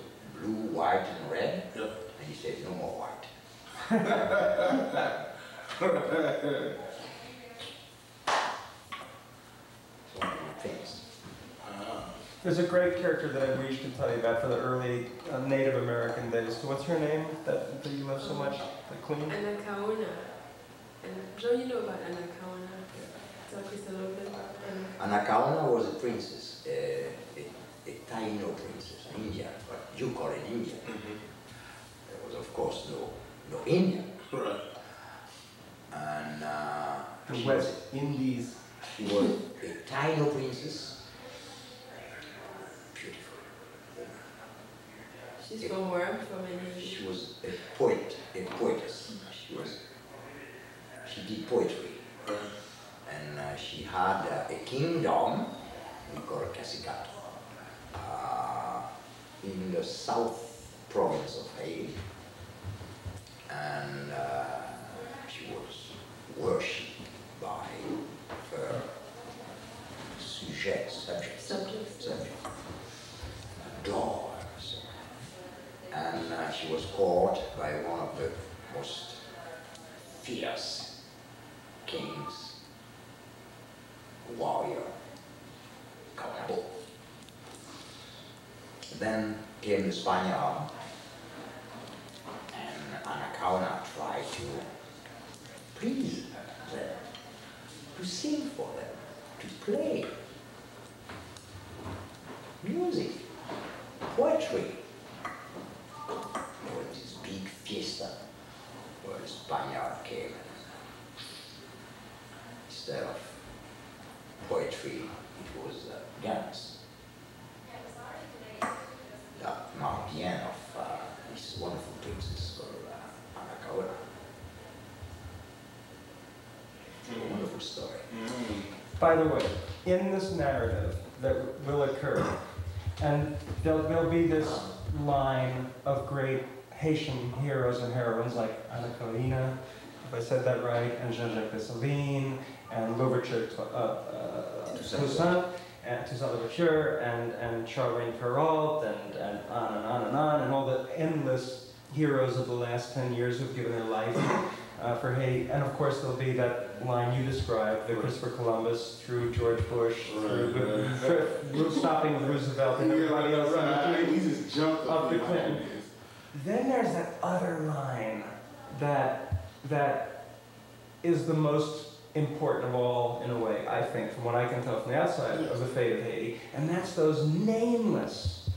blue, white, and red, Yep. and he said no more white. So many things. There's a great character that I wish to tell you about for the early uh, Native American days. So what's her name that, that you love so much? The queen? Anacaona. And Joe, you know about Anacaona? Tell Chris a little bit about Anacaona. Anacaona was a princess, a, a, a Taino princess, an Indian, but you call it Indian. Mhm. There was, of course, no, no Indian. Right. And uh, The she, West was, Indies. she was a Taino princess. Beautiful. She's from where? From any. She was a poet, a poetess. She was, she did poetry. And uh, she had uh, a kingdom we call Casicato uh, in the south province of Haiti, and uh, she was worship by her sujet, subject, subject, subject. And uh, she was caught by one of the most fierce kings, warrior, Caonabo. Then came the Spaniard, and Anacaona tried to please to sing for them, to play music, poetry. There was this big fiesta where the Spaniard came. Instead of poetry, it was uh, dance. La Marbienne of uh, this wonderful princess called uh, Anacaona. Story. By the way, in this narrative that will occur, and there'll, there'll be this line of great Haitian heroes and heroines like Anna Karenina, if I said that right, and Jean-Jacques Dessalines, and Louverture uh, uh, Toussaint, and Toussaint Louverture, and, and Charlemagne Péralte, and, and on and on and on, and all the endless heroes of the last 10 years who've given their life uh, for Haiti. And of course, there'll be that line you described, the Christopher Columbus through George Bush, through, Right, stopping with Roosevelt and everybody else. right. We just jumped Up behind Clinton. Then there's that other line that that is the most important of all, in a way, I think, from what I can tell from the outside of the fate of Haiti, and that's those nameless,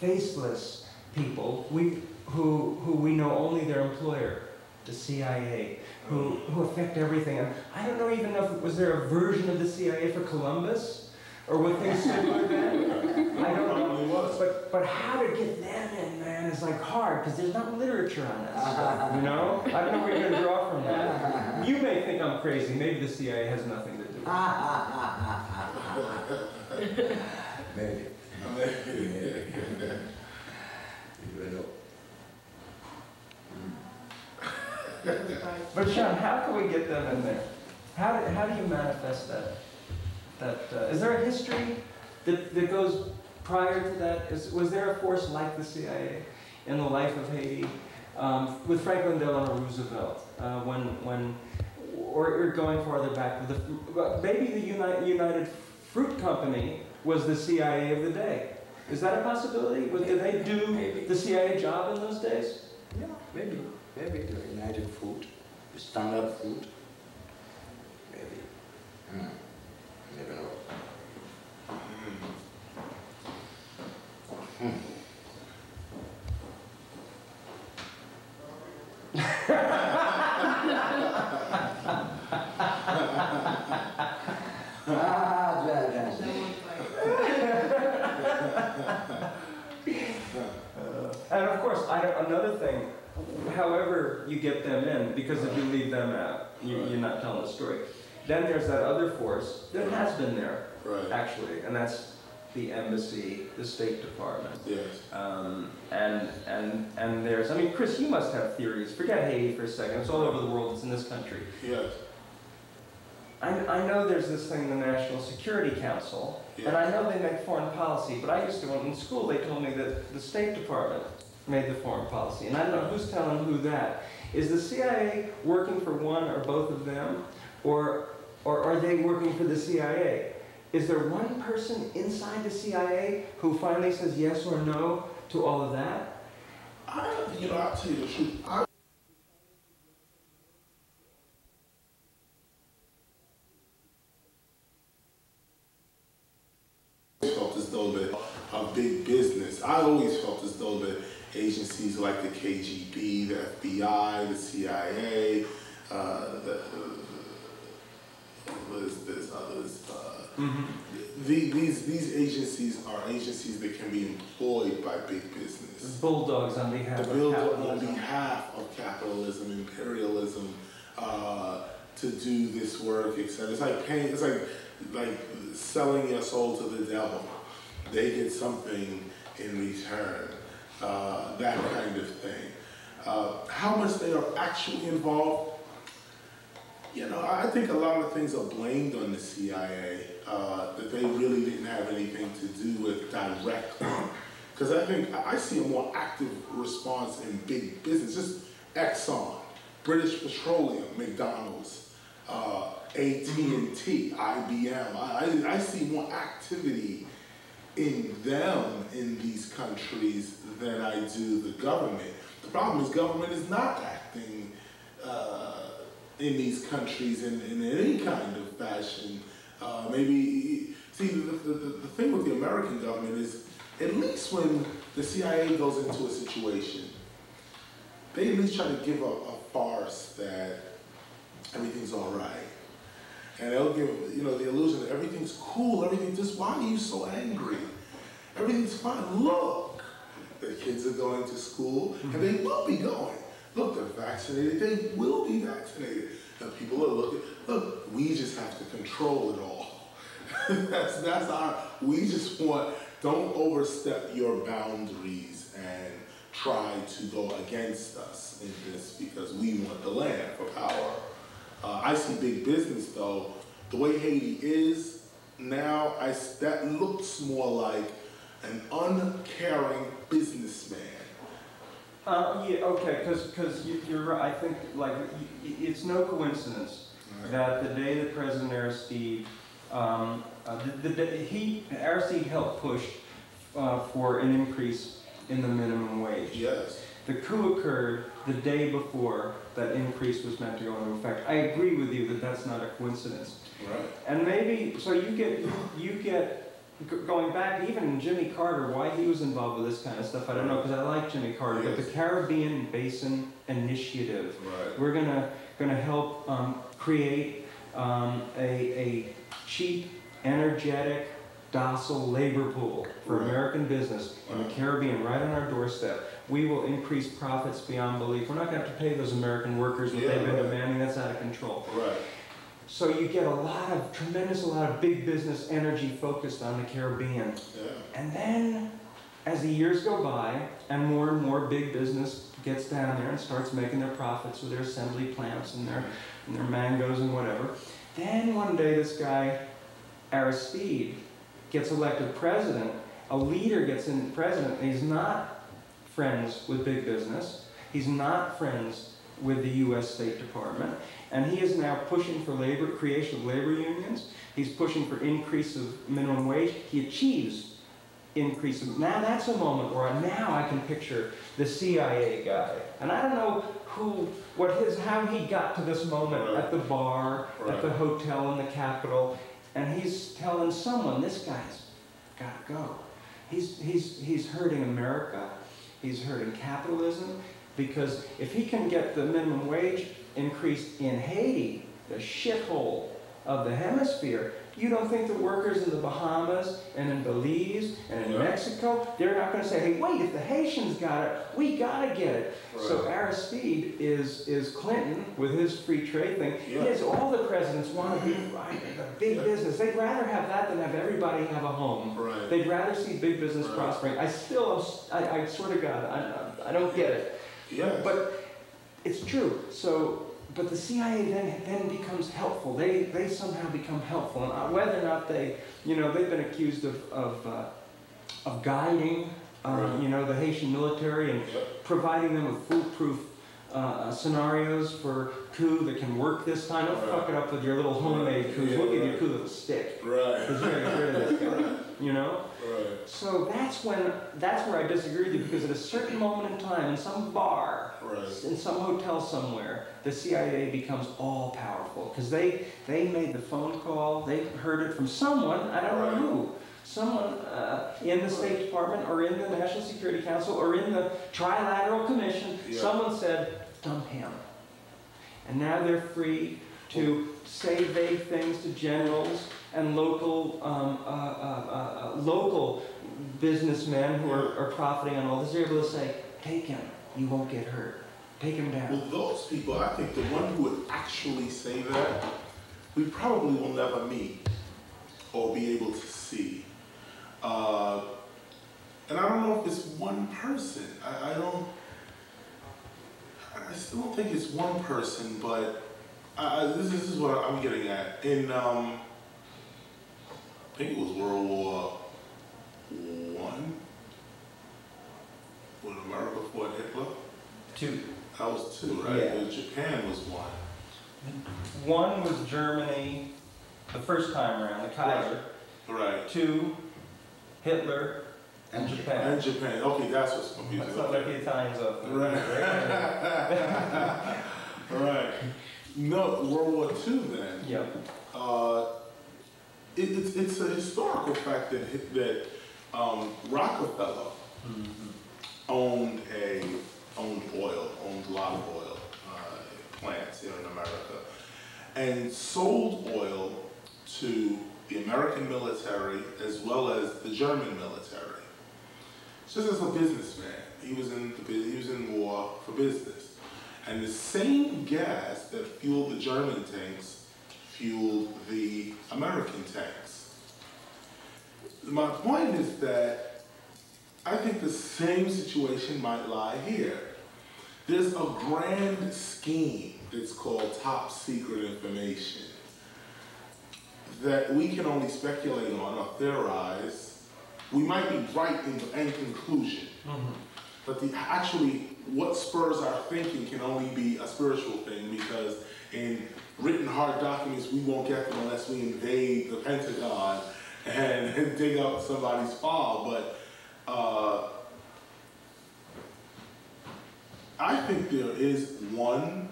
faceless people we who who we know only their employer, the CIA, who who affect everything. And I don't know even know if was there a version of the CIA for Columbus, or were things similar then. I don't know. But but how to get them in, man, is like hard because there's not literature on that stuff. You know, I don't know where you're gonna draw from that. You may think I'm crazy. Maybe the CIA has nothing to do. with it. Maybe. You know. But Jean, how can we get them in there? How do, how do you manifest that? That uh, is there a history that, that goes prior to that? Is, was there a force like the CIA in the life of Haiti um, with Franklin Delano Roosevelt uh, when when or, or going farther back the maybe the United, United Fruit Company was the CIA of the day. Is that a possibility? Was, did they do Maybe. the CIA job in those days? Yeah, maybe. Maybe the United the Standard Fruit. Maybe. Hmm. Never know. Ah, yeah, yeah. And of course, I another thing, however you get them in, because if you leave them out, you, you're not telling the story. Then there's that other force that has been there, Right, actually, and that's the embassy, the State Department. yes. Um, and, and, and there's, I mean, Chris, you must have theories. Forget Haiti for a second. It's all over the world. It's in this country. Yes, I, I know there's this thing, the National Security Council, and I know they make foreign policy, but I used to, when in school, they told me that the State Department made the foreign policy, and I don't know who's telling who that. Is the CIA working for one or both of them, or, or are they working for the CIA? Is there one person inside the CIA who finally says yes or no to all of that? I, don't. you know, I'll tell you the truth. I felt as though that a big business. I always felt as though that agencies like the KGB, the FBI, the CIA, uh, the, is this, others, uh, the, these, these agencies are agencies that can be employed by big business. Bulldogs on behalf The of bill on capitalism. behalf of capitalism, imperialism, uh, to do this work, etc. It's like paying, it's like, like selling your soul to the devil. They get something in return, uh, that kind of thing. Uh, how much they are actually involved, you know, I think a lot of things are blamed on the CIA uh, that they really didn't have anything to do with directly. Because I think I see a more active response in big business, just Exxon, British Petroleum, McDonald's, uh, AT&T, IBM. I, I see more activity in them in these countries than I do the government. The problem is government is not acting uh, in these countries in, in any kind of fashion. Uh, maybe, see, the, the, the, the thing with the American government is at least when the CIA goes into a situation, they at least try to give a, a farce that everything's all right. And they'll give, you know, the illusion that everything's cool, everything, just why are you so angry? Everything's fine. Look, the kids are going to school, and they will be going. Look, they're vaccinated, they will be vaccinated. People are looking, look, we just have to control it all. that's, that's our, we just want, don't overstep your boundaries and try to go against us in this because we want the land for power. Uh, I see big business though, the way Haiti is now, I, that looks more like an uncaring businessman. Uh, yeah, okay, because you, you're right. I think like it's no coincidence that the day that President Aristide, um, uh, the, the, day- he Aristide helped push uh, for an increase in the minimum wage. Yes. The coup occurred the day before that increase was meant to go into effect. I agree with you that that's not a coincidence. Right. And maybe, so you get, you get, going back, even Jimmy Carter, why he was involved with this kind of stuff, I don't know, because I like Jimmy Carter, but the Caribbean Basin Initiative, Right. we're gonna, gonna help, um, create, um, a, a cheap, energetic, docile labor pool for Right. American business in the Caribbean, right on our doorstep. We will increase profits beyond belief. We're not gonna have to pay those American workers what Yeah, they've been right. demanding, that's out of control. Right. So you get a lot of, tremendous, a lot of big business energy focused on the Caribbean. Yeah. And then, as the years go by, and more and more big business gets down there and starts making their profits with their assembly plants and their, and their mangoes and whatever, then one day this guy, Aristide, gets elected president. A leader gets in president, and he's not friends with big business. He's not friends with the U.S. State Department. And he is now pushing for labor, creation of labor unions. He's pushing for increase of minimum wage. He achieves increase of, now that's a moment where I, now I can picture the CIA guy. And I don't know who, what his, how he got to this moment Right. at the bar, at the hotel in the Capitol, and he's telling someone, this guy's gotta go. He's, he's, he's hurting America, he's hurting capitalism, because if he can get the minimum wage increased in Haiti, the shithole of the hemisphere, you don't think the workers in the Bahamas and in Belize and in Yeah. Mexico, they're not gonna say, hey, wait, if the Haitians got it, we gotta get it. So Right. Aristide is, is Clinton with his free trade thing. Yeah. Yes, all the presidents want to be right, the big Yeah. business. They'd rather have that than have everybody have a home. Right. They'd rather see big business Right. prospering. I still, I, I swear to God, I, I don't get it. Yes. But it's true. So, but the CIA then then becomes helpful. They they somehow become helpful, and uh, whether or not they, you know, they've been accused of of uh, of guiding, um, Right. you know, the Haitian military and providing them with foolproof. Uh, scenarios for coup that can work this time. Don't Right. fuck it up with your little homemade coups. Yeah, we'll give you a coup with a stick. Right. Because you're gonna get rid of this guy. You know? Right. So that's when that's where I disagree with you because at a certain moment in time, in some bar, Right. in some hotel somewhere, the CIA becomes all powerful because they they made the phone call, they heard it from someone, I don't know who, someone uh, in the State Department or in the National Security Council or in the Trilateral Commission. Yeah. Someone said, dump him, and now they're free to say vague things to generals and local um, uh, uh, uh, uh, local businessmen who are, are profiting on all this. They're able to say, take him, you won't get hurt. Take him down. Well, those people, I think the one who would actually say that, we probably will never meet or be able to see. Uh, and I don't know if it's one person. I, I don't. I still don't think it's one person, but I, this, this is what I'm getting at. In um, I think it was World War One when America fought Hitler. Two. That was two, right? Yeah. Japan was one. One was Germany, the first time around, the Kaiser. Right. Two, Hitler, and Japan. And Japan. Okay, that's what's confusing. That's not like the Italians of Right. right. No, World War II then. Yep. Uh, it, it's, it's a historical fact that, that um, Rockefeller owned a owned oil, owned a lot of oil uh, plants here in America, and sold oil to the American military as well as the German military. Just as a businessman, he was in the, he was in war for business, and the same gas that fueled the German tanks fueled the American tanks. My point is that I think the same situation might lie here. There's a grand scheme that's called top secret information that we can only speculate on or theorize. We might be right in the end conclusion, but the actually what spurs our thinking can only be a spiritual thing because in written hard documents we won't get them unless we invade the Pentagon and dig up somebody's file. But uh, I think there is one,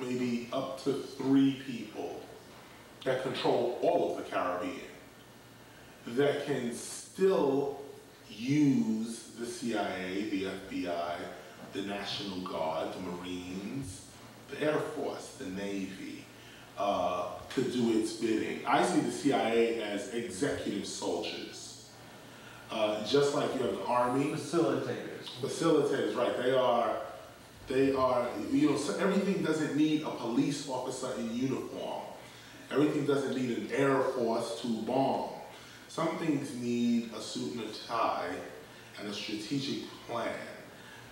maybe up to three people that control all of the Caribbean that can still use the CIA, the FBI, the National Guard, the Marines, the Air Force, the Navy, uh, to do its bidding. I see the CIA as executive soldiers. Uh, just like you have the Army, Facilitators. facilitators, right? They are, they are, you know, so everything doesn't need a police officer in uniform. Everything doesn't need an Air Force to bomb. Some things need a suit and a tie and a strategic plan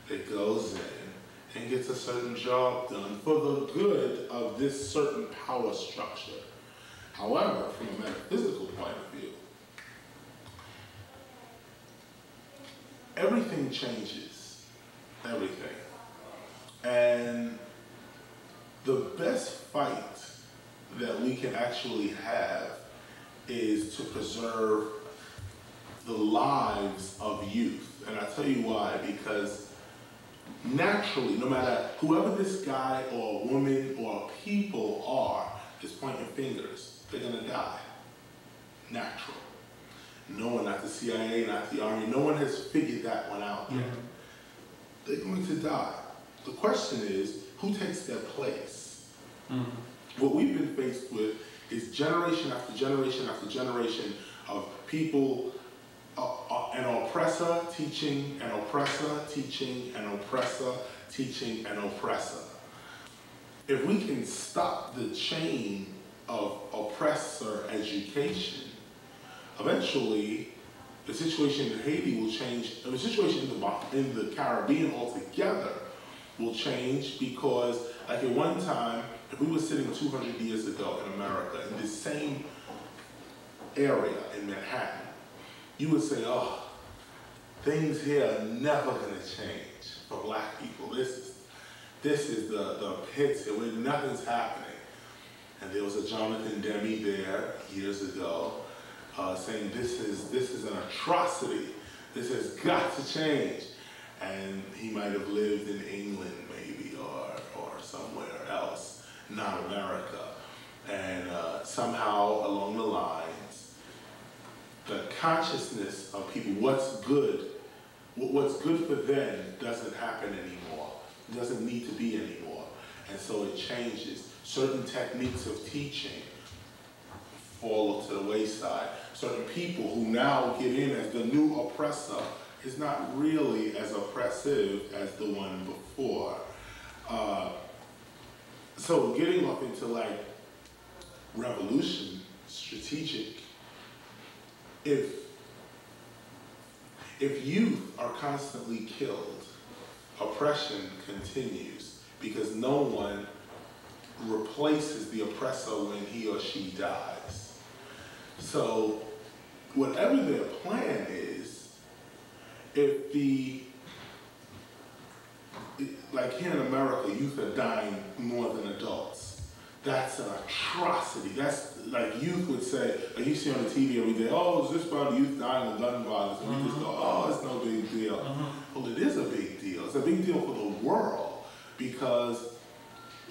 that goes in and gets a certain job done for the good of this certain power structure. However, from a metaphysical point of view, everything changes. Everything. And the best fight that we can actually have is to preserve the lives of youth. And I tell you why, because naturally, no matter whoever this guy or woman or people are is pointing fingers, they're gonna die. Natural. No one, not the CIA, not the Army, no one has figured that one out yet. Mm-hmm. They're going to die. The question is, who takes their place? Mm-hmm. What we've been faced with is generation after generation after generation of people, uh, uh, an oppressor teaching, an oppressor teaching, an oppressor teaching, an oppressor. If we can stop the chain of oppressor education, eventually the situation in Haiti will change, the situation in the, in the Caribbean altogether will change because, like at one time, if we were sitting 200 years ago in America in this same area in Manhattan, you would say, oh, things here are never to change for black people. This is, this is the, the pits here where nothing's happening. And there was a Jonathan Demme there years ago uh, saying this is, this is an atrocity. This has got to change. And he might have lived in England maybe or, or somewhere else, not America. And uh, somehow along the lines, the consciousness of people, what's good, what's good for them doesn't happen anymore. It doesn't need to be anymore. And so it changes. Certain techniques of teaching fall to the wayside. Certain people who now get in as the new oppressor is not really as oppressive as the one before. Uh, so getting up into like revolution, strategic, if if youth are constantly killed, oppression continues because no one replaces the oppressor when he or she dies. So, whatever their plan is, if the, like here in America, youth are dying more than adults. that's an atrocity. That's like youth would say, like you see on the TV every day, oh, is this about youth dying of gun violence? And we just go, mm-hmm. oh, it's no big deal. Mm-hmm. Well, it is a big deal. It's a big deal for the world because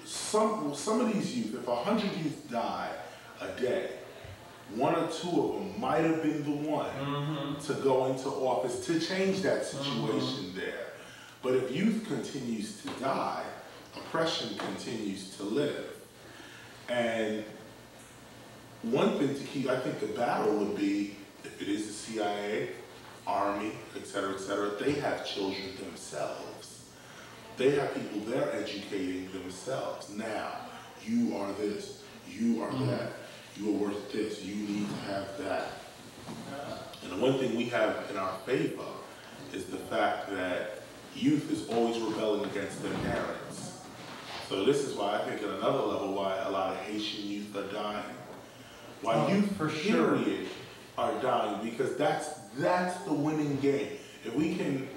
some, some of these youth, if a hundred youth die a day, one or two of them might have been the one mm-hmm. to go into office to change that situation there. But if youth continues to die, oppression continues to live. And one thing to keep, I think the battle would be, if it is the CIA, Army, et cetera, et cetera, they have children themselves. They have people they're educating themselves. Now, you are this, you are mm-hmm. that, you are worth this, you need to have that. And the one thing we have in our favor is the fact that youth is always rebelling against their parents. So this is why I think at another level why a lot of Haitian youth are dying. Why Oh, youth for sure. period are dying because that's that's the winning game. If we can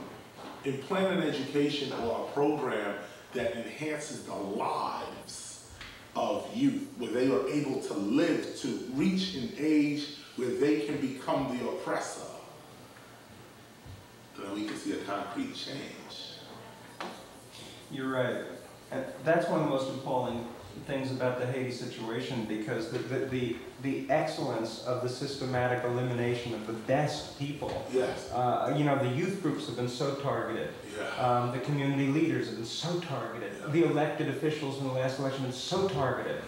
implant an education or a program that enhances the lives of youth, where they are able to live to reach an age where they can become the oppressor, then we can see a concrete change. You're right. And that's one of the most appalling things about the Haiti situation because the, the, the, the excellence of the systematic elimination of the best people. Yes. Uh, you know, the youth groups have been so targeted. Yeah. Um, the community leaders have been so targeted. The elected officials in the last election have been so targeted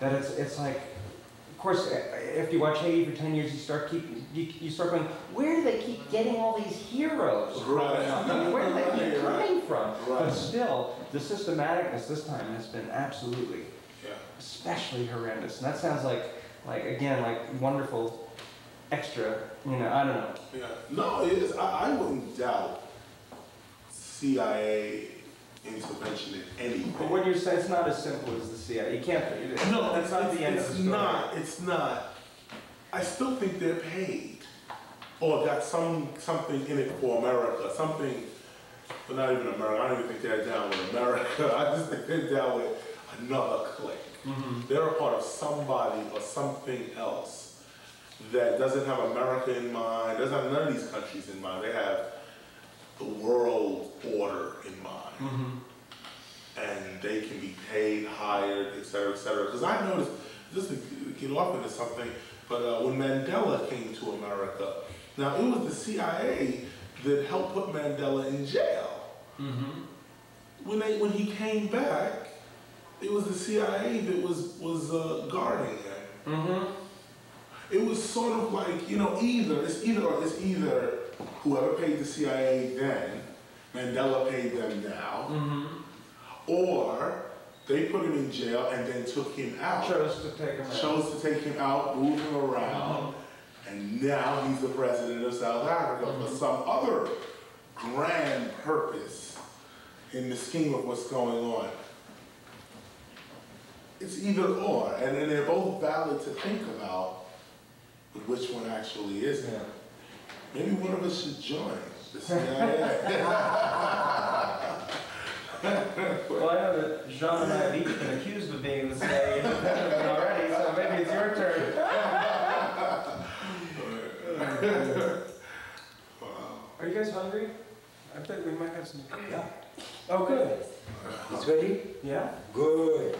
that it's, it's like, of course, if you watch Haiti for 10 years, you start keep, you, you start going, where do they keep getting all these heroes? Right. I mean, where do they keep Right. But still, the systematicness this time has been absolutely, Yeah. especially horrendous. And that sounds like, like again, like wonderful extra, you know, I don't know. Yeah. No, it is. I, I wouldn't doubt CIA intervention in anything. But what you're saying, it's not as simple as the CIA. You can't, No, that's not it's, the end it's of the story. not. It's not. I still think they're paid, or got some something in it for America. Something, but not even America. I don't even think they're down with America. I just think they're down with another clique. Mhm. They're a part of somebody or something else that doesn't have America in mind. Doesn't have none of these countries in mind. They have the world order in mind Mhm. and they can be paid, hired, et cetera, et cetera. Because I noticed, just to get off into something, but uh, when Mandela came to America, now it was the CIA that helped put Mandela in jail. Mhm. When they when he came back, it was the CIA that was was uh, guarding him. Mhm. It was sort of like you know either it's either or it's either whoever paid the CIA then, Mandela paid them now. Mhm. Or they put him in jail and then took him out. Chose to take him out. Chose to take him out, move him around, and now he's the president of South Africa for some other grand purpose in the scheme of what's going on. It's either or, and, and they're both valid to think about, but which one actually is it? Yeah. Maybe one of us should join the CIA. Well, I know that Jean and I have each been accused of being the CIA already, so maybe it's your turn. Are you guys hungry? I bet we might have some. Yeah. Oh, good. It's ready? Yeah? Good.